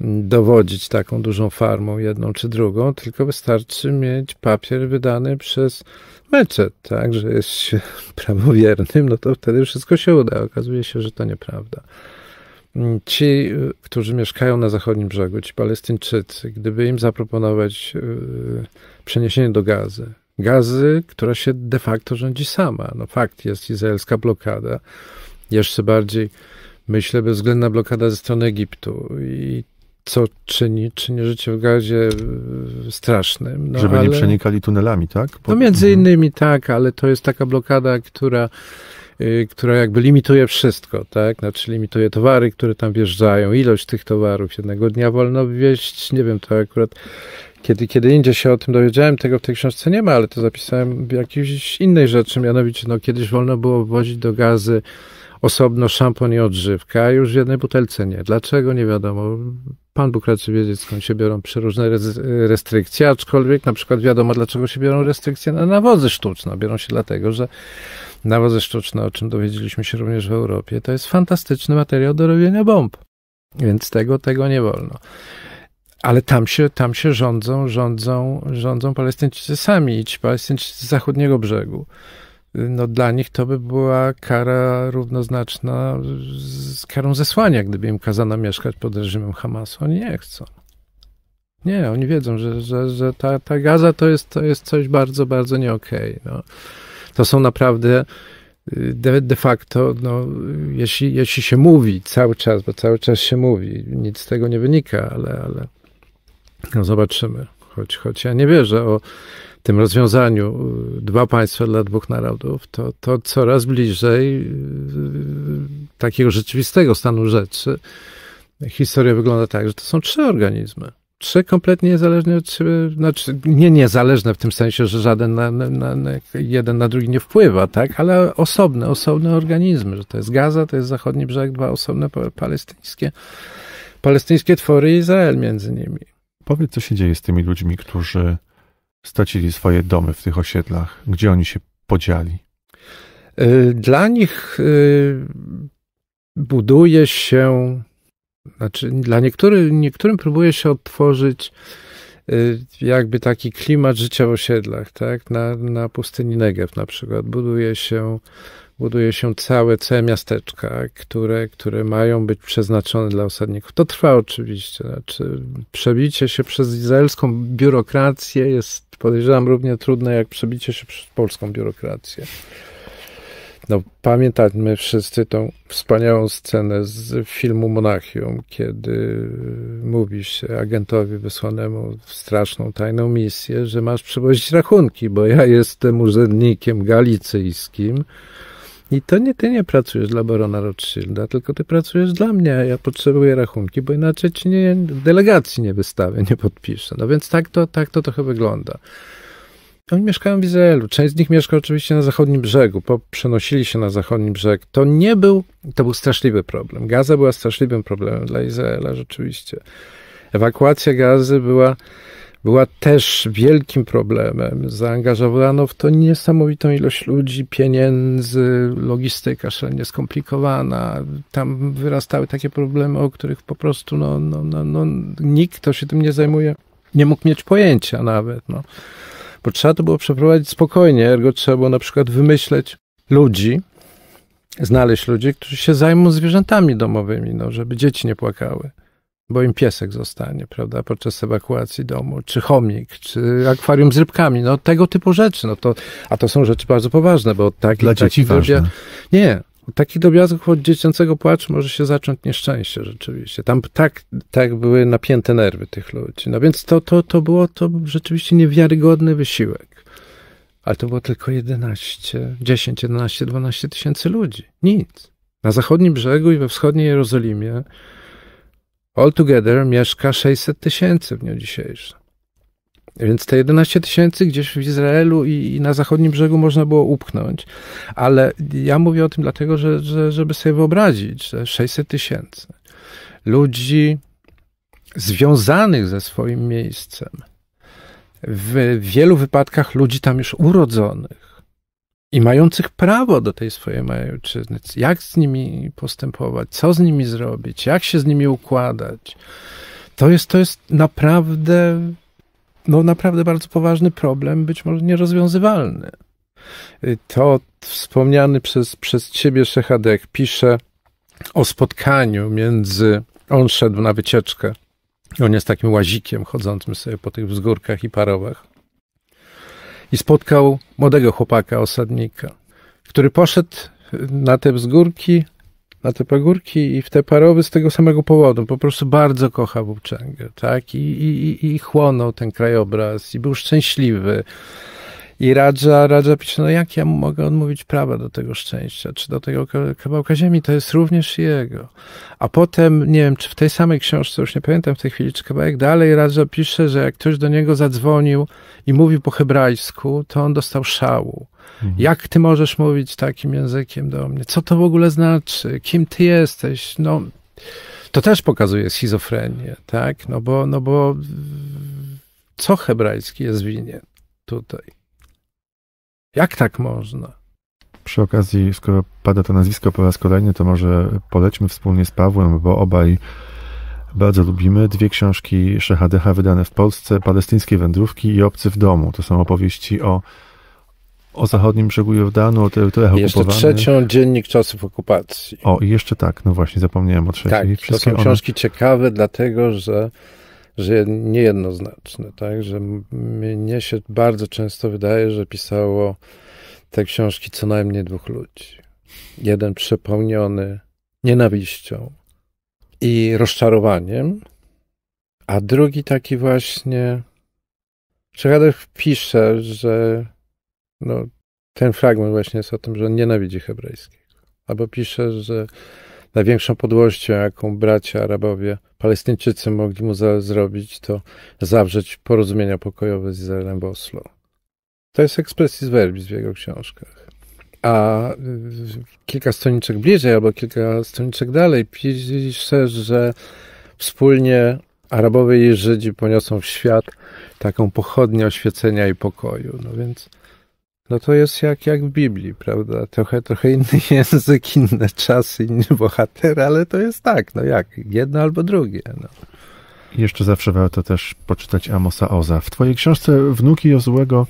D: dowodzić taką dużą farmą, jedną czy drugą, tylko wystarczy mieć papier wydany przez meczet, tak, że jest się prawowiernym, no to wtedy wszystko się uda. Okazuje się, że to nieprawda. Ci, y, którzy mieszkają na zachodnim brzegu, ci Palestyńczycy, gdyby im zaproponować y, przeniesienie do gazy, gazy, która się de facto rządzi sama. No fakt jest izraelska blokada. Jeszcze bardziej, myślę, bezwzględna blokada ze strony Egiptu i co czyni, czyni życie w gazie y, strasznym.
C: No, Żeby ale... nie przenikali tunelami, tak?
D: Po... No między mhm. innymi tak, ale to jest taka blokada, która która jakby limituje wszystko, tak? Znaczy limituje towary, które tam wjeżdżają, ilość tych towarów. Jednego dnia wolno wieść, nie wiem, to akurat kiedy, kiedy indziej się o tym dowiedziałem, tego w tej książce nie ma, ale to zapisałem w jakiejś innej rzeczy, mianowicie no kiedyś wolno było wozić do gazy osobno szampon i odżywka, a już w jednej butelce nie. Dlaczego? Nie wiadomo. Pan Bóg raczy wiedzieć, skąd się biorą przeróżne restrykcje, aczkolwiek na przykład wiadomo, dlaczego się biorą restrykcje na nawozy sztuczne. Biorą się dlatego, że nawozy sztuczne, o czym dowiedzieliśmy się również w Europie, to jest fantastyczny materiał do robienia bomb. Więc tego, tego nie wolno. Ale tam się, tam się rządzą, rządzą, rządzą Palestyńczycy sami, ci Palestyńczycy z zachodniego brzegu. No dla nich to by była kara równoznaczna z karą zesłania, gdyby im kazano mieszkać pod reżimem Hamasu. Oni nie chcą. Nie, oni wiedzą, że, że, że ta, ta gaza to jest, to jest coś bardzo, bardzo nie. Okay, no to są naprawdę y, de, de facto, no, jeśli, jeśli się mówi cały czas, bo cały czas się mówi, nic z tego nie wynika, ale, ale no zobaczymy. Choć, choć ja nie wierzę o tym rozwiązaniu y, dwa państwa dla dwóch narodów, to, to coraz bliżej y, takiego rzeczywistego stanu rzeczy. Historia wygląda tak, że to są trzy organizmy trzy kompletnie niezależne od siebie, znaczy nie niezależne w tym sensie, że żaden na, na, na, jeden na drugi nie wpływa, tak, ale osobne, osobne organizmy, że to jest Gaza, to jest zachodni brzeg, dwa osobne palestyńskie, palestyńskie twory i Izrael między nimi.
C: Powiedz, co się dzieje z tymi ludźmi, którzy stracili swoje domy w tych osiedlach, gdzie oni się podzieli?
D: Y, dla nich y, buduje się znaczy, dla niektórych, niektórym próbuje się odtworzyć y, jakby taki klimat życia w osiedlach, tak? Na, na pustyni Negev na przykład buduje się, buduje się całe, całe miasteczka, które, które mają być przeznaczone dla osadników. To trwa oczywiście, znaczy przebicie się przez izraelską biurokrację jest podejrzewam równie trudne jak przebicie się przez polską biurokrację. No, pamiętajmy wszyscy tą wspaniałą scenę z filmu Monachium, kiedy mówi się agentowi wysłanemu w straszną tajną misję, że masz przywozić rachunki, bo ja jestem urzędnikiem galicyjskim i to nie ty nie pracujesz dla barona Rothschilda, tylko ty pracujesz dla mnie, a ja potrzebuję rachunki, bo inaczej ci nie, delegacji nie wystawię, nie podpiszę. No więc tak to, tak to trochę wygląda. Oni mieszkają w Izraelu. Część z nich mieszka oczywiście na zachodnim brzegu, bo przenosili się na zachodni brzeg. To nie był, to był straszliwy problem. Gaza była straszliwym problemem dla Izraela, rzeczywiście. Ewakuacja gazy była była też wielkim problemem. Zaangażowano w to niesamowitą ilość ludzi, pieniędzy, logistyka szalenie skomplikowana. Tam wyrastały takie problemy, o których po prostu no, no, no, no, nikt, kto się tym nie zajmuje, nie mógł mieć pojęcia nawet. No. Bo trzeba to było przeprowadzić spokojnie, ergo trzeba było na przykład wymyśleć ludzi, znaleźć ludzi, którzy się zajmą zwierzętami domowymi, no, żeby dzieci nie płakały bo im piesek zostanie, prawda, podczas ewakuacji domu, czy chomik, czy akwarium z rybkami, no tego typu rzeczy, no to, a to są rzeczy bardzo poważne, bo tak
C: Dla dzieci ważne.
D: Nie, takich drobiazgów od dziecięcego płaczu może się zacząć nieszczęście rzeczywiście. Tam tak, tak były napięte nerwy tych ludzi. No więc to, to, to było to rzeczywiście niewiarygodny wysiłek. Ale to było tylko 11, 10, 11, 12 tysięcy ludzi. Nic. Na zachodnim brzegu i we wschodniej Jerozolimie Altogether mieszka 600 tysięcy w dniu dzisiejszym. Więc te 11 tysięcy gdzieś w Izraelu i, i, na zachodnim brzegu można było upchnąć. Ale ja mówię o tym dlatego, że, że żeby sobie wyobrazić, że 600 tysięcy ludzi związanych ze swoim miejscem, w wielu wypadkach ludzi tam już urodzonych, i mających prawo do tej swojej ojczyzny. Jak z nimi postępować, co z nimi zrobić, jak się z nimi układać. To jest, to jest naprawdę, no naprawdę bardzo poważny problem, być może nierozwiązywalny. To wspomniany przez, przez ciebie Szechadek pisze o spotkaniu między, on szedł na wycieczkę, on jest takim łazikiem chodzącym sobie po tych wzgórkach i parowach i spotkał młodego chłopaka, osadnika, który poszedł na te wzgórki, na te pagórki i w te parowy z tego samego powodu. Po prostu bardzo kochał włóczęgę, tak? I, i, I chłonął ten krajobraz i był szczęśliwy. I Radża, Radża pisze, no jak ja mogę odmówić prawa do tego szczęścia, czy do tego kawałka ziemi, to jest również jego. A potem, nie wiem, czy w tej samej książce, już nie pamiętam w tej chwili, czy kawałek dalej, Radża pisze, że jak ktoś do niego zadzwonił i mówił po hebrajsku, to on dostał szału. Mhm. Jak ty możesz mówić takim językiem do mnie? Co to w ogóle znaczy? Kim ty jesteś? No, to też pokazuje schizofrenię, tak? No bo, no bo co hebrajski jest winien tutaj? Jak tak można?
C: Przy okazji, skoro pada to nazwisko po raz kolejny, to może polećmy wspólnie z Pawłem, bo obaj bardzo lubimy. Dwie książki Szechadecha wydane w Polsce, Palestyńskie wędrówki i Obcy w domu. To są opowieści o, o zachodnim brzegu Jordanu, o terytoriach
D: jeszcze
C: okupowanych.
D: trzecią Dziennik Czasów Okupacji.
C: O, i jeszcze tak, no właśnie, zapomniałem o trzeciej.
D: Tak, to są one... książki ciekawe, dlatego że że niejednoznaczne, tak, że mnie się bardzo często wydaje, że pisało te książki co najmniej dwóch ludzi. Jeden przepełniony nienawiścią i rozczarowaniem, a drugi taki właśnie Czechadek pisze, że no, ten fragment właśnie jest o tym, że on nienawidzi hebrajskiego. Albo pisze, że największą podłością, jaką bracia Arabowie, Palestyńczycy mogli mu za, zrobić, to zawrzeć porozumienia pokojowe z Izraelem w Oslo. To jest expressis verbis w jego książkach. A kilka stroniczek bliżej, albo kilka stroniczek dalej pisze, że wspólnie Arabowie i Żydzi poniosą w świat taką pochodnię oświecenia i pokoju. No więc no to jest jak, jak w Biblii, prawda? Trochę, trochę inny język, inne czasy, inny bohater, ale to jest tak, no jak, jedno albo drugie. No.
C: Jeszcze zawsze warto też poczytać Amosa Oza. W twojej książce Wnuki Jozłego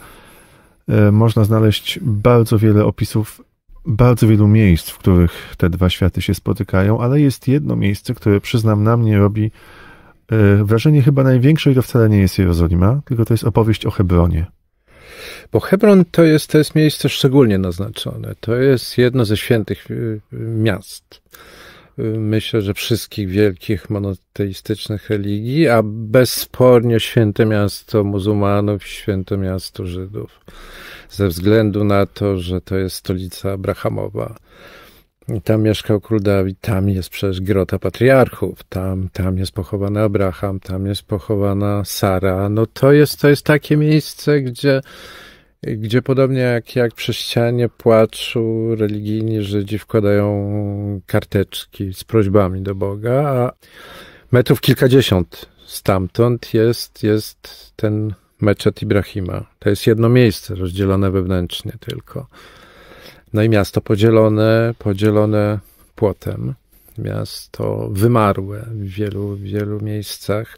C: e, można znaleźć bardzo wiele opisów bardzo wielu miejsc, w których te dwa światy się spotykają, ale jest jedno miejsce, które przyznam na mnie robi e, wrażenie chyba największe i to wcale nie jest Jerozolima, tylko to jest opowieść o Hebronie.
D: Bo Hebron to jest, to jest miejsce szczególnie naznaczone. To jest jedno ze świętych y, miast. Y, myślę, że wszystkich wielkich monoteistycznych religii, a bezspornie święte miasto muzułmanów, święte miasto Żydów. Ze względu na to, że to jest stolica Abrahamowa. I tam mieszkał król Dawid, tam jest przecież grota patriarchów, tam, tam jest pochowany Abraham, tam jest pochowana Sara. No to jest, to jest takie miejsce, gdzie, gdzie podobnie jak, jak przy ścianie płaczu religijni Żydzi wkładają karteczki z prośbami do Boga, a metrów kilkadziesiąt stamtąd jest, jest ten meczet Ibrahima. To jest jedno miejsce rozdzielone wewnętrznie tylko. No i miasto podzielone, podzielone płotem. Miasto wymarłe w wielu, wielu miejscach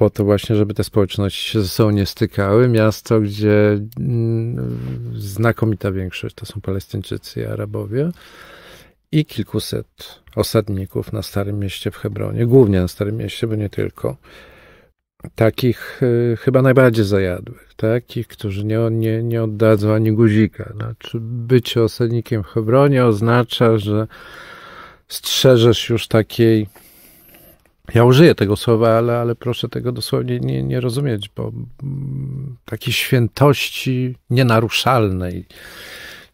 D: po to właśnie, żeby te społeczności się ze sobą nie stykały. Miasto, gdzie mm, znakomita większość to są Palestyńczycy i Arabowie i kilkuset osadników na Starym Mieście w Hebronie, głównie na Starym Mieście, bo nie tylko. Takich y, chyba najbardziej zajadłych, takich, którzy nie, nie, nie oddadzą ani guzika. Znaczy, bycie osadnikiem w Hebronie oznacza, że strzeżesz już takiej ja użyję tego słowa, ale, ale proszę tego dosłownie nie, nie rozumieć, bo takiej świętości nienaruszalnej,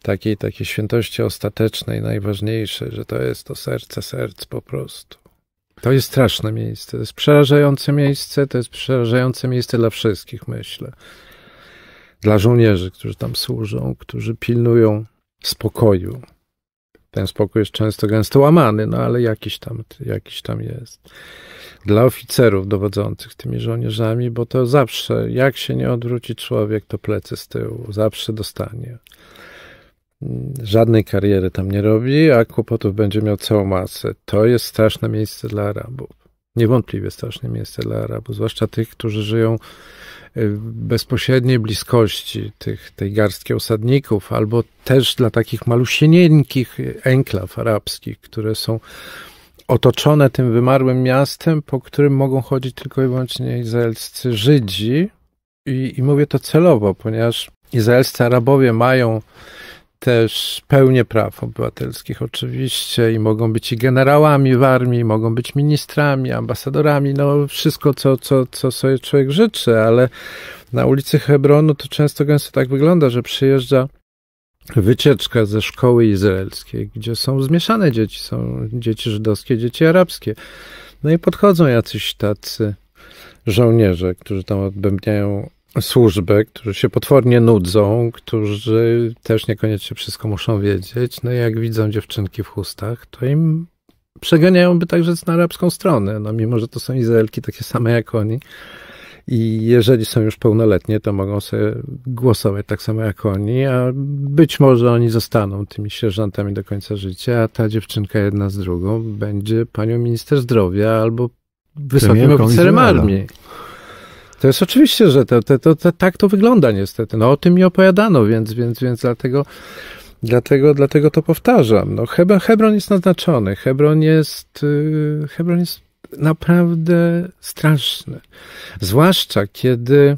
D: takiej, takiej świętości ostatecznej, najważniejszej, że to jest to serce serc po prostu. To jest straszne miejsce, to jest przerażające miejsce, to jest przerażające miejsce dla wszystkich, myślę. Dla żołnierzy, którzy tam służą, którzy pilnują spokoju. Ten spokój jest często gęsto łamany, no ale jakiś tam, jakiś tam jest. Dla oficerów dowodzących tymi żołnierzami, bo to zawsze, jak się nie odwróci człowiek, to plecy z tyłu, zawsze dostanie. Żadnej kariery tam nie robi, a kłopotów będzie miał całą masę. To jest straszne miejsce dla Arabów. Niewątpliwie straszne miejsce dla Arabów, zwłaszcza tych, którzy żyją w bezpośredniej bliskości tych, tej garstki osadników, albo też dla takich malusienieńkich enklaw arabskich, które są otoczone tym wymarłym miastem, po którym mogą chodzić tylko i wyłącznie izraelscy Żydzi. I, i mówię to celowo, ponieważ izraelscy Arabowie mają też pełnię praw obywatelskich oczywiście i mogą być i generałami w armii, mogą być ministrami, ambasadorami, no wszystko, co, co, co sobie człowiek życzy, ale na ulicy Hebronu to często gęsto tak wygląda, że przyjeżdża wycieczka ze szkoły izraelskiej, gdzie są zmieszane dzieci, są dzieci żydowskie, dzieci arabskie. No i podchodzą jacyś tacy żołnierze, którzy tam odbębniają służbę, którzy się potwornie nudzą, którzy też niekoniecznie wszystko muszą wiedzieć. No i jak widzą dziewczynki w chustach, to im przeganiają by także na arabską stronę. No mimo, że to są Izraelki takie same jak oni. I jeżeli są już pełnoletnie, to mogą sobie głosować tak samo jak oni, a być może oni zostaną tymi sierżantami do końca życia, a ta dziewczynka jedna z drugą będzie panią minister zdrowia albo wysokim oficerem armii. To jest oczywiście, że to, to, to, to, tak to wygląda niestety. No o tym mi opowiadano, więc, więc, więc dlatego, dlatego, dlatego to powtarzam. No, Hebron, Hebron jest naznaczony. Hebron jest, y, Hebron jest naprawdę straszny. Zwłaszcza kiedy,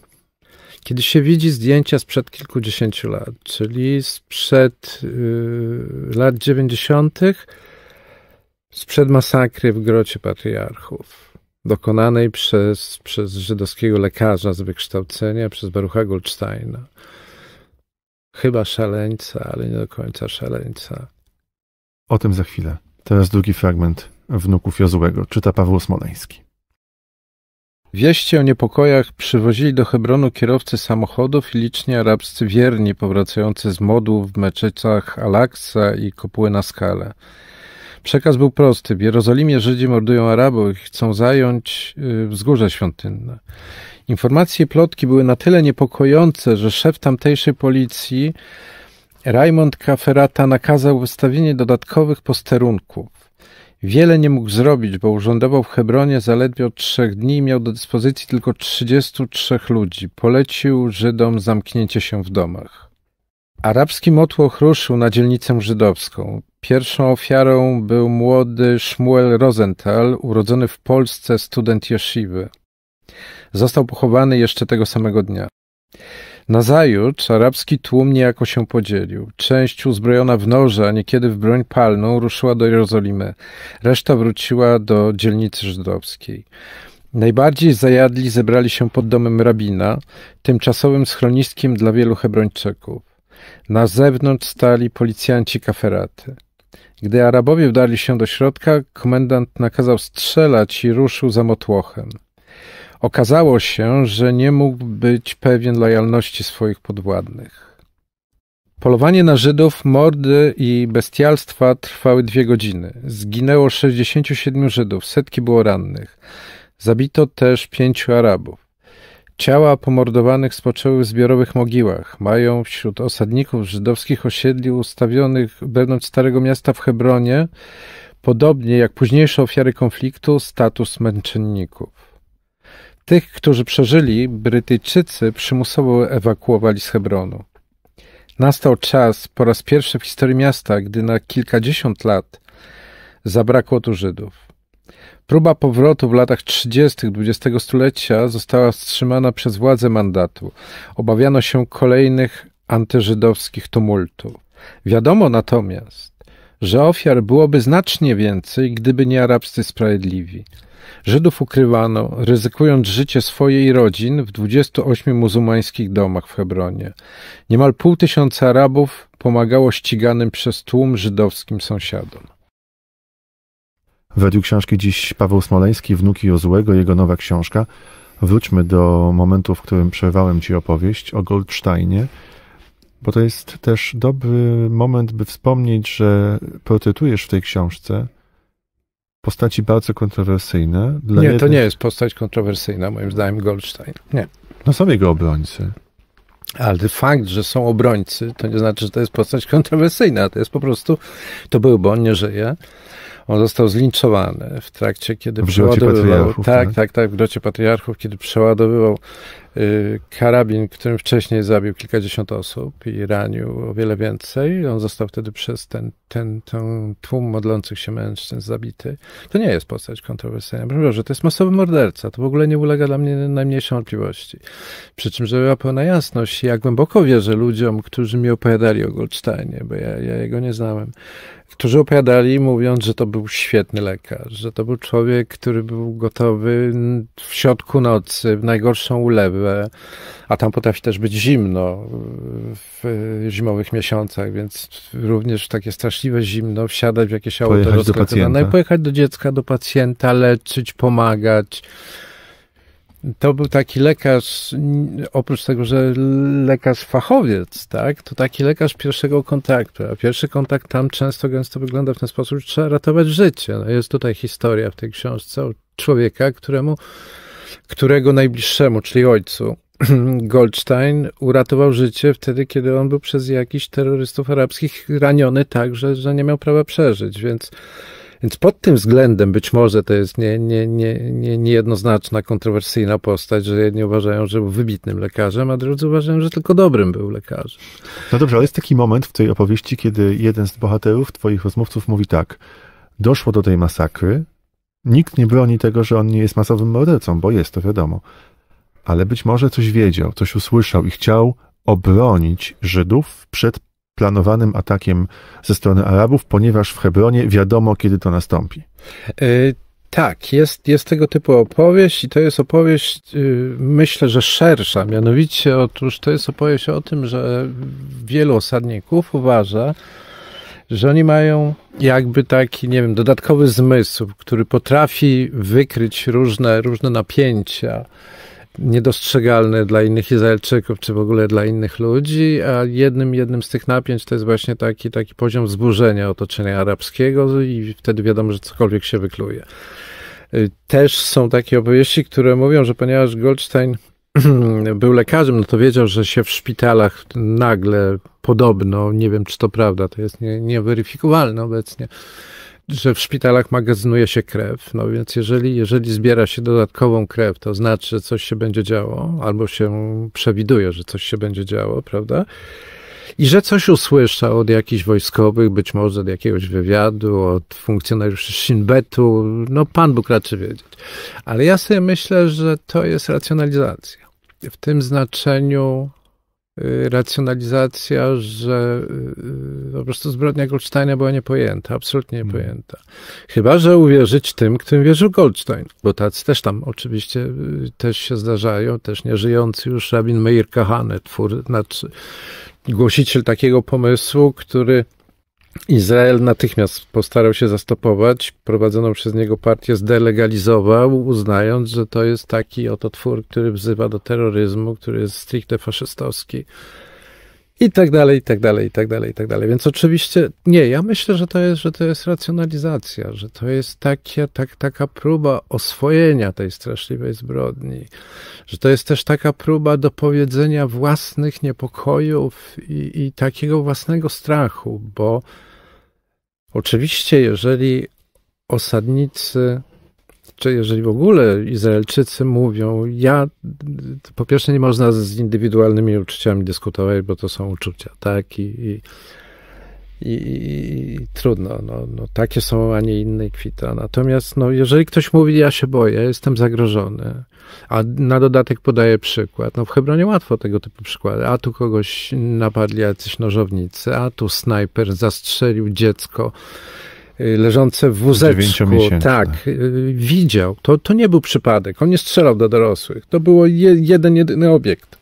D: kiedy się widzi zdjęcia sprzed kilkudziesięciu lat, czyli sprzed y, lat dziewięćdziesiątych, sprzed masakry w Grocie Patriarchów dokonanej przez, przez żydowskiego lekarza z wykształcenia, przez Barucha Goldsteina. Chyba szaleńca, ale nie do końca szaleńca.
C: O tym za chwilę. Teraz drugi fragment wnuków Jozłego. Czyta Paweł Smoleński.
D: Wieści o niepokojach przywozili do Hebronu kierowcy samochodów i liczni arabscy wierni powracający z modłów w meczetach Al-Aqsa i kopuły na skale. Przekaz był prosty. W Jerozolimie Żydzi mordują Arabów i chcą zająć y, wzgórze świątynne. Informacje plotki były na tyle niepokojące, że szef tamtejszej policji Raymond Kaferata nakazał wystawienie dodatkowych posterunków. Wiele nie mógł zrobić, bo urzędował w Hebronie zaledwie od trzech dni i miał do dyspozycji tylko 33 ludzi. Polecił Żydom zamknięcie się w domach. Arabski motłoch ruszył na dzielnicę żydowską. Pierwszą ofiarą był młody Shmuel Rosenthal, urodzony w Polsce student jeszywy. Został pochowany jeszcze tego samego dnia. Nazajutrz arabski tłum niejako się podzielił. Część uzbrojona w noże, a niekiedy w broń palną, ruszyła do Jerozolimy. Reszta wróciła do dzielnicy żydowskiej. Najbardziej zajadli zebrali się pod domem rabina, tymczasowym schroniskiem dla wielu Hebrończyków. Na zewnątrz stali policjanci kaferaty. Gdy Arabowie wdali się do środka, komendant nakazał strzelać i ruszył za motłochem. Okazało się, że nie mógł być pewien lojalności swoich podwładnych. Polowanie na Żydów, mordy i bestialstwa trwały dwie godziny. Zginęło 67 Żydów, setki było rannych. Zabito też pięciu Arabów. Ciała pomordowanych spoczęły w zbiorowych mogiłach. Mają wśród osadników żydowskich osiedli ustawionych wewnątrz Starego Miasta w Hebronie, podobnie jak późniejsze ofiary konfliktu, status męczenników. Tych, którzy przeżyli, Brytyjczycy przymusowo ewakuowali z Hebronu. Nastał czas po raz pierwszy w historii miasta, gdy na kilkadziesiąt lat zabrakło tu Żydów. Próba powrotu w latach 30. XX stulecia została wstrzymana przez władze mandatu. Obawiano się kolejnych antyżydowskich tumultów. Wiadomo natomiast, że ofiar byłoby znacznie więcej, gdyby nie arabscy sprawiedliwi. Żydów ukrywano, ryzykując życie swoje i rodzin w 28 muzułmańskich domach w Hebronie. Niemal pół tysiąca Arabów pomagało ściganym przez tłum żydowskim sąsiadom.
C: Według książki dziś Paweł Smoleński, Wnuki Jozłego, jego nowa książka. Wróćmy do momentu, w którym przerwałem Ci opowieść o Goldsteinie, bo to jest też dobry moment, by wspomnieć, że portretujesz w tej książce postaci bardzo kontrowersyjne.
D: nie, jednych... to nie jest postać kontrowersyjna, moim zdaniem, Goldstein. Nie.
C: No są jego obrońcy.
D: Ale fakt, że są obrońcy, to nie znaczy, że to jest postać kontrowersyjna. To jest po prostu, to był, bo on nie żyje. On został zlinczowany w trakcie, kiedy
C: w
D: przeładowywał.
C: Tak,
D: tak, tak, tak, w grocie patriarchów, kiedy przeładowywał y, karabin, którym wcześniej zabił kilkadziesiąt osób i ranił o wiele więcej. On został wtedy przez ten, ten, ten tłum modlących się mężczyzn zabity. To nie jest postać kontrowersyjna. Broń że to jest masowy morderca. To w ogóle nie ulega dla mnie najmniejszej wątpliwości. Przy czym, żeby była pełna jasność, ja głęboko wierzę ludziom, którzy mi opowiadali o Goldsteinie, bo ja, ja jego nie znałem którzy opowiadali, mówiąc, że to był świetny lekarz, że to był człowiek, który był gotowy w środku nocy, w najgorszą ulewę, a tam potrafi też być zimno w zimowych miesiącach, więc również takie straszliwe zimno wsiadać w jakieś auto
C: rozkładane
D: i pojechać do dziecka, do pacjenta, leczyć, pomagać. To był taki lekarz, oprócz tego, że lekarz fachowiec, tak, to taki lekarz pierwszego kontaktu. A pierwszy kontakt tam często gęsto wygląda w ten sposób, że trzeba ratować życie. No jest tutaj historia w tej książce o człowieka, któremu, którego najbliższemu, czyli ojcu, Goldstein uratował życie wtedy, kiedy on był przez jakichś terrorystów arabskich raniony tak, że, że nie miał prawa przeżyć, więc więc pod tym względem być może to jest nie, nie, nie, nie, niejednoznaczna, kontrowersyjna postać, że jedni uważają, że był wybitnym lekarzem, a drudzy uważają, że tylko dobrym był lekarzem.
C: No dobrze, ale jest taki moment w tej opowieści, kiedy jeden z bohaterów, twoich rozmówców mówi tak, doszło do tej masakry, nikt nie broni tego, że on nie jest masowym mordercą, bo jest, to wiadomo. Ale być może coś wiedział, coś usłyszał i chciał obronić Żydów przed planowanym atakiem ze strony Arabów, ponieważ w Hebronie wiadomo, kiedy to nastąpi.
D: Yy, tak, jest, jest tego typu opowieść i to jest opowieść, yy, myślę, że szersza. Mianowicie, otóż to jest opowieść o tym, że wielu osadników uważa, że oni mają jakby taki, nie wiem, dodatkowy zmysł, który potrafi wykryć różne, różne napięcia niedostrzegalny dla innych Izraelczyków, czy w ogóle dla innych ludzi, a jednym, jednym z tych napięć to jest właśnie taki, taki poziom wzburzenia otoczenia arabskiego i wtedy wiadomo, że cokolwiek się wykluje. Y, też są takie opowieści, które mówią, że ponieważ Goldstein był lekarzem, no to wiedział, że się w szpitalach nagle podobno, nie wiem czy to prawda, to jest nie, nieweryfikowalne obecnie, że w szpitalach magazynuje się krew, no więc jeżeli, jeżeli zbiera się dodatkową krew, to znaczy, że coś się będzie działo, albo się przewiduje, że coś się będzie działo, prawda? I że coś usłyszał od jakichś wojskowych, być może od jakiegoś wywiadu, od funkcjonariuszy Shinbetu, no Pan Bóg raczy wiedzieć. Ale ja sobie myślę, że to jest racjonalizacja. W tym znaczeniu racjonalizacja, że y, po prostu zbrodnia Goldsteina była niepojęta, absolutnie hmm. niepojęta. Chyba, że uwierzyć tym, którym wierzył Goldstein, bo tacy też tam oczywiście y, też się zdarzają, też nieżyjący już rabin Meir Kahane, twór, znaczy głosiciel takiego pomysłu, który Izrael natychmiast postarał się zastopować. Prowadzoną przez niego partię zdelegalizował, uznając, że to jest taki oto twór, który wzywa do terroryzmu, który jest stricte faszystowski. i tak dalej, i tak dalej, i tak dalej, i tak dalej. Więc oczywiście nie, ja myślę, że to jest, że to jest racjonalizacja, że to jest takie, tak, taka próba oswojenia tej straszliwej zbrodni, że to jest też taka próba dopowiedzenia własnych niepokojów i, i takiego własnego strachu, bo oczywiście, jeżeli osadnicy czy jeżeli w ogóle Izraelczycy mówią, ja, po pierwsze nie można z indywidualnymi uczuciami dyskutować, bo to są uczucia, tak, i, i, i, i trudno, no, no, takie są, a nie inne kwita. Natomiast, no, jeżeli ktoś mówi, ja się boję, jestem zagrożony, a na dodatek podaję przykład, no w Hebronie łatwo tego typu przykłady, a tu kogoś napadli jacyś nożownicy, a tu snajper zastrzelił dziecko, Y, leżące w wózeczku. Tak, y, widział. To, to nie był przypadek. On nie strzelał do dorosłych. To było je, jeden, jedyny obiekt,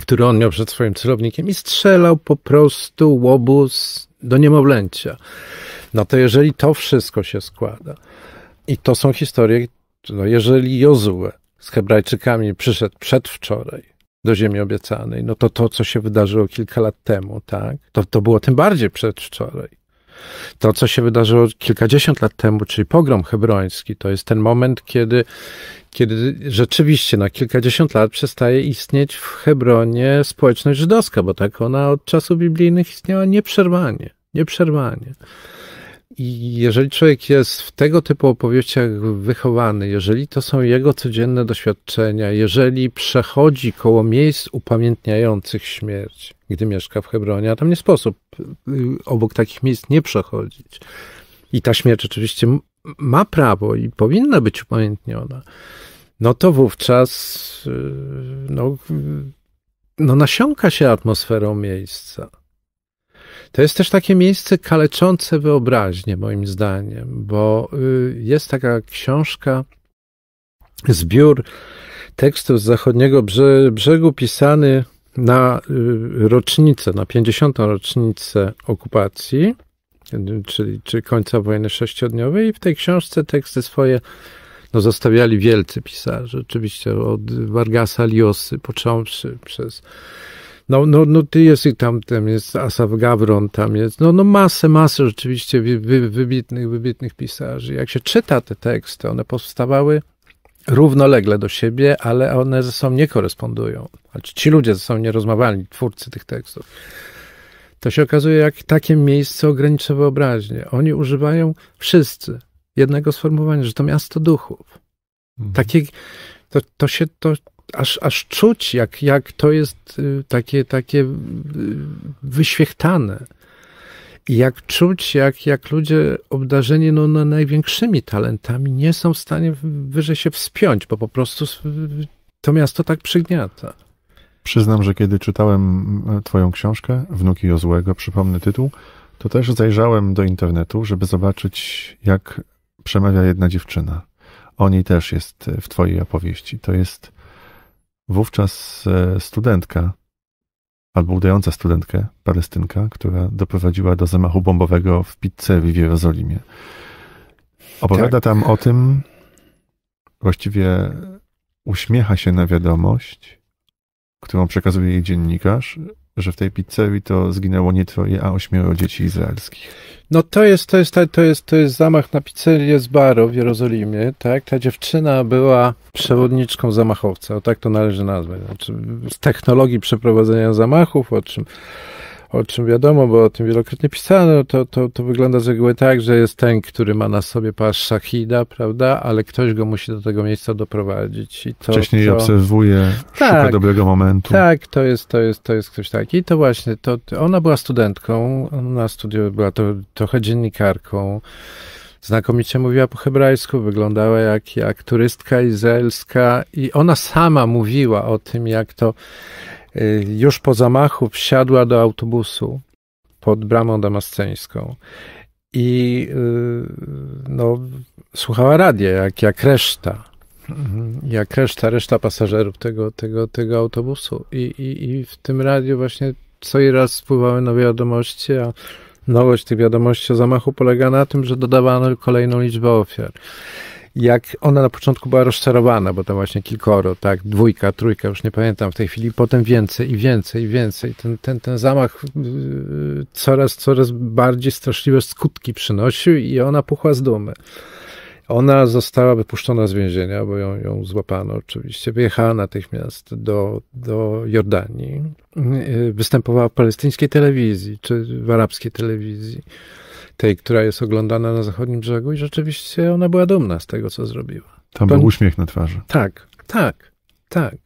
D: który on miał przed swoim celownikiem i strzelał po prostu łobuz do niemowlęcia. No to jeżeli to wszystko się składa i to są historie, no jeżeli Jozue z Hebrajczykami przyszedł przedwczoraj do ziemi obiecanej, no to to, co się wydarzyło kilka lat temu, tak, to, to było tym bardziej przedwczoraj. To, co się wydarzyło kilkadziesiąt lat temu, czyli pogrom hebroński, to jest ten moment, kiedy, kiedy rzeczywiście na kilkadziesiąt lat przestaje istnieć w Hebronie społeczność żydowska, bo tak ona od czasów biblijnych istniała nieprzerwanie. Nieprzerwanie. I jeżeli człowiek jest w tego typu opowieściach wychowany, jeżeli to są jego codzienne doświadczenia, jeżeli przechodzi koło miejsc upamiętniających śmierć, gdy mieszka w Hebronie, a tam nie sposób obok takich miejsc nie przechodzić. I ta śmierć oczywiście ma prawo i powinna być upamiętniona. No to wówczas y, no, no nasiąka się atmosferą miejsca. To jest też takie miejsce kaleczące wyobraźnię, moim zdaniem, bo y, jest taka książka, zbiór tekstów z zachodniego brzegu pisany na y, rocznicę, na 50. rocznicę okupacji, czyli, czyli końca wojny sześciodniowej i w tej książce teksty swoje no, zostawiali wielcy pisarze, oczywiście od Vargasa Liosy, począwszy przez no, no, no jest tam, tam jest Asaf Gawron, tam jest, no, no masę, masę rzeczywiście wy, wy, wybitnych, wybitnych pisarzy. Jak się czyta te teksty, one powstawały równolegle do siebie, ale one ze sobą nie korespondują. Znaczy, ci ludzie ze sobą nie rozmawiali, twórcy tych tekstów. To się okazuje, jak takie miejsce ogranicza wyobraźnię. Oni używają wszyscy jednego sformułowania, że to miasto duchów. Mhm. Takie, to, to się, to, aż, aż czuć, jak, jak to jest y, takie, takie y, wyświechtane. Jak czuć, jak, jak ludzie obdarzeni no, no, największymi talentami nie są w stanie wyżej się wspiąć, bo po prostu to miasto tak przygniata.
C: Przyznam, że kiedy czytałem Twoją książkę, Wnuki Jozłego, przypomnę tytuł, to też zajrzałem do internetu, żeby zobaczyć, jak przemawia jedna dziewczyna. O niej też jest w Twojej opowieści. To jest wówczas e, studentka, albo udająca studentkę, palestynka, która doprowadziła do zamachu bombowego w pizzerii w Jerozolimie. Opowiada tak. tam o tym, właściwie uśmiecha się na wiadomość, którą przekazuje jej dziennikarz, że w tej pizzerii to zginęło nie troje, a ośmioro dzieci izraelskich.
D: No to jest, to jest, to jest, to jest zamach na pizzerię z Baro w Jerozolimie, tak? Ta dziewczyna była przewodniczką zamachowca, o tak to należy nazwać. Znaczy, z technologii przeprowadzenia zamachów, o czym o czym wiadomo, bo o tym wielokrotnie pisano, to, to, to wygląda z reguły tak, że jest ten, który ma na sobie pas szachida, prawda, ale ktoś go musi do tego miejsca doprowadzić. I to,
C: Wcześniej to... obserwuje, tak, szuka dobrego momentu.
D: Tak, to jest, to jest, to jest ktoś taki. I to właśnie, to, ona była studentką, na studiu była to, trochę dziennikarką, znakomicie mówiła po hebrajsku, wyglądała jak, jak turystka izraelska i ona sama mówiła o tym, jak to już po zamachu wsiadła do autobusu pod bramą damasceńską i y, no, słuchała radia, jak, jak reszta, mhm, jak reszta, reszta pasażerów tego, tego, tego autobusu. I, i, I w tym radiu właśnie co i raz spływały nowe wiadomości, a nowość tych wiadomości o zamachu polega na tym, że dodawano kolejną liczbę ofiar. Jak ona na początku była rozczarowana, bo tam właśnie kilkoro, tak, dwójka, trójka, już nie pamiętam w tej chwili, potem więcej i więcej i więcej. Ten, ten, ten zamach yy, coraz, coraz bardziej straszliwe skutki przynosił i ona puchła z dumy. Ona została wypuszczona z więzienia, bo ją, ją złapano oczywiście. Wyjechała natychmiast do, do Jordanii. Yy, występowała w palestyńskiej telewizji, czy w arabskiej telewizji tej, która jest oglądana na zachodnim brzegu i rzeczywiście ona była dumna z tego, co zrobiła.
C: Tam był uśmiech na twarzy.
D: Tak, tak, tak.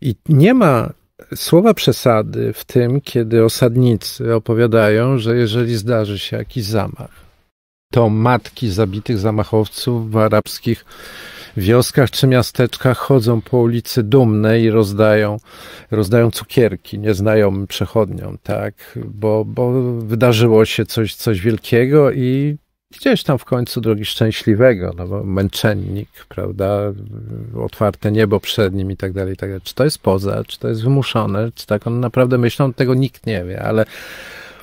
D: I nie ma słowa przesady w tym, kiedy osadnicy opowiadają, że jeżeli zdarzy się jakiś zamach, to matki zabitych zamachowców w arabskich wioskach czy miasteczkach chodzą po ulicy dumne i rozdają, rozdają cukierki nieznajomym przechodniom, tak, bo, bo wydarzyło się coś, coś wielkiego i gdzieś tam w końcu drogi szczęśliwego, no bo męczennik, prawda, otwarte niebo przed nim i tak dalej, i tak dalej. Czy to jest poza, czy to jest wymuszone, czy tak? On naprawdę myślą, tego nikt nie wie, ale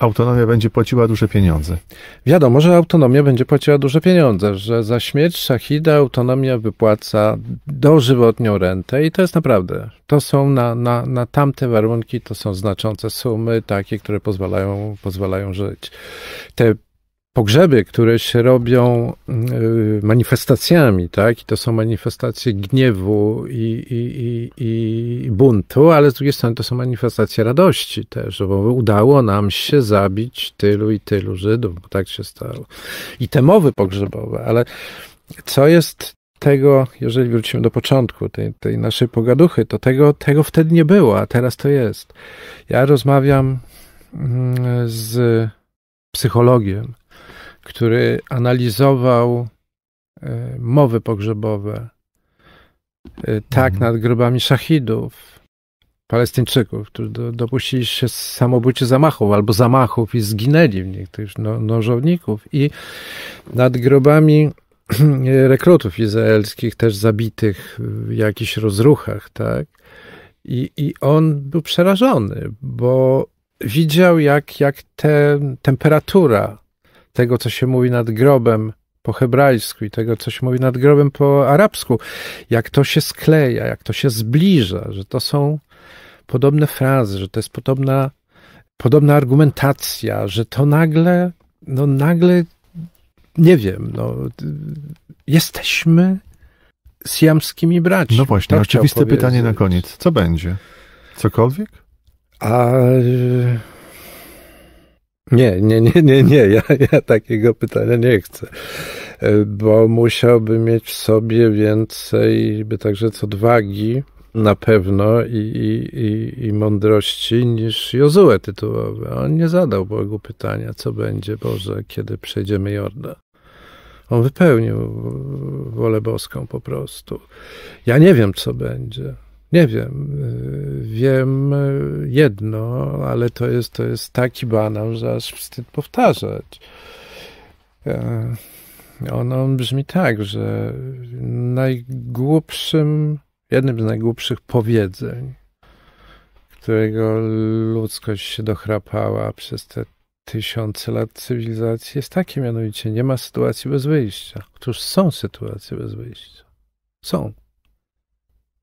C: autonomia będzie płaciła duże pieniądze.
D: Wiadomo, że autonomia będzie płaciła duże pieniądze, że za śmierć Szachida autonomia wypłaca dożywotnią rentę i to jest naprawdę, to są na, na, na tamte warunki, to są znaczące sumy, takie, które pozwalają, pozwalają żyć. Te pogrzeby, które się robią y, manifestacjami, tak? I to są manifestacje gniewu i, i, i, i buntu, ale z drugiej strony to są manifestacje radości też, bo udało nam się zabić tylu i tylu Żydów, bo tak się stało. I te mowy pogrzebowe, ale co jest tego, jeżeli wrócimy do początku tej, tej naszej pogaduchy, to tego, tego wtedy nie było, a teraz to jest. Ja rozmawiam mm, z psychologiem, który analizował e, mowy pogrzebowe, e, tak mhm. nad grobami szachidów, Palestyńczyków, którzy do, dopuścili się samobójczych zamachów albo zamachów i zginęli w niektórych no, nożowników i nad grobami rekrutów izraelskich, też zabitych w jakichś rozruchach, tak? I, I on był przerażony, bo widział, jak, jak te temperatura tego, co się mówi nad grobem po hebrajsku i tego, co się mówi nad grobem po arabsku, jak to się skleja, jak to się zbliża, że to są podobne frazy, że to jest podobna, podobna argumentacja, że to nagle, no nagle, nie wiem, no, jesteśmy siamskimi braćmi.
C: No właśnie, tak oczywiste pytanie na koniec. Co będzie? Cokolwiek?
D: A nie, nie, nie, nie, nie. Ja, ja takiego pytania nie chcę, e, bo musiałby mieć w sobie więcej, by także odwagi na pewno i, i, i, i mądrości niż Jozue tytułowy. On nie zadał Bogu pytania, co będzie, Boże, kiedy przejdziemy Jordan. On wypełnił wolę boską po prostu. Ja nie wiem, co będzie. Nie wiem. Y, wiem y, jedno, ale to jest, to jest taki banał, że aż wstyd powtarzać. E, on, on brzmi tak, że najgłupszym, jednym z najgłupszych powiedzeń, którego ludzkość się dochrapała przez te tysiące lat cywilizacji, jest takie mianowicie: nie ma sytuacji bez wyjścia. Otóż są sytuacje bez wyjścia. Są.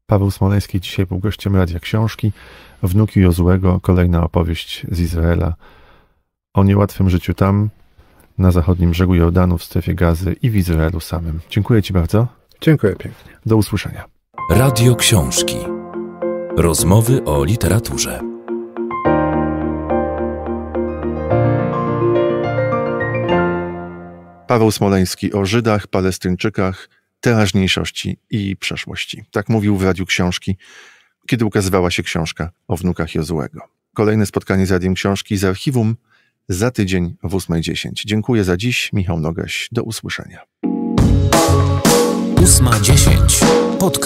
C: Paweł Smoleński dzisiaj był gościem Radia Książki. Wnuki Jozłego, kolejna opowieść z Izraela o niełatwym życiu tam, na zachodnim brzegu Jordanu, w strefie gazy i w Izraelu samym. Dziękuję Ci bardzo.
D: Dziękuję pięknie.
C: Do usłyszenia.
A: Radio Książki. Rozmowy o literaturze.
C: Paweł Smoleński o Żydach, Palestyńczykach, teraźniejszości i przeszłości. Tak mówił w Radiu Książki, kiedy ukazywała się książka o wnukach Jozułego. Kolejne spotkanie z Radiem Książki z archiwum za tydzień w 8.10. Dziękuję za dziś. Michał Nogaś. Do usłyszenia.
A: 8.10. Podcast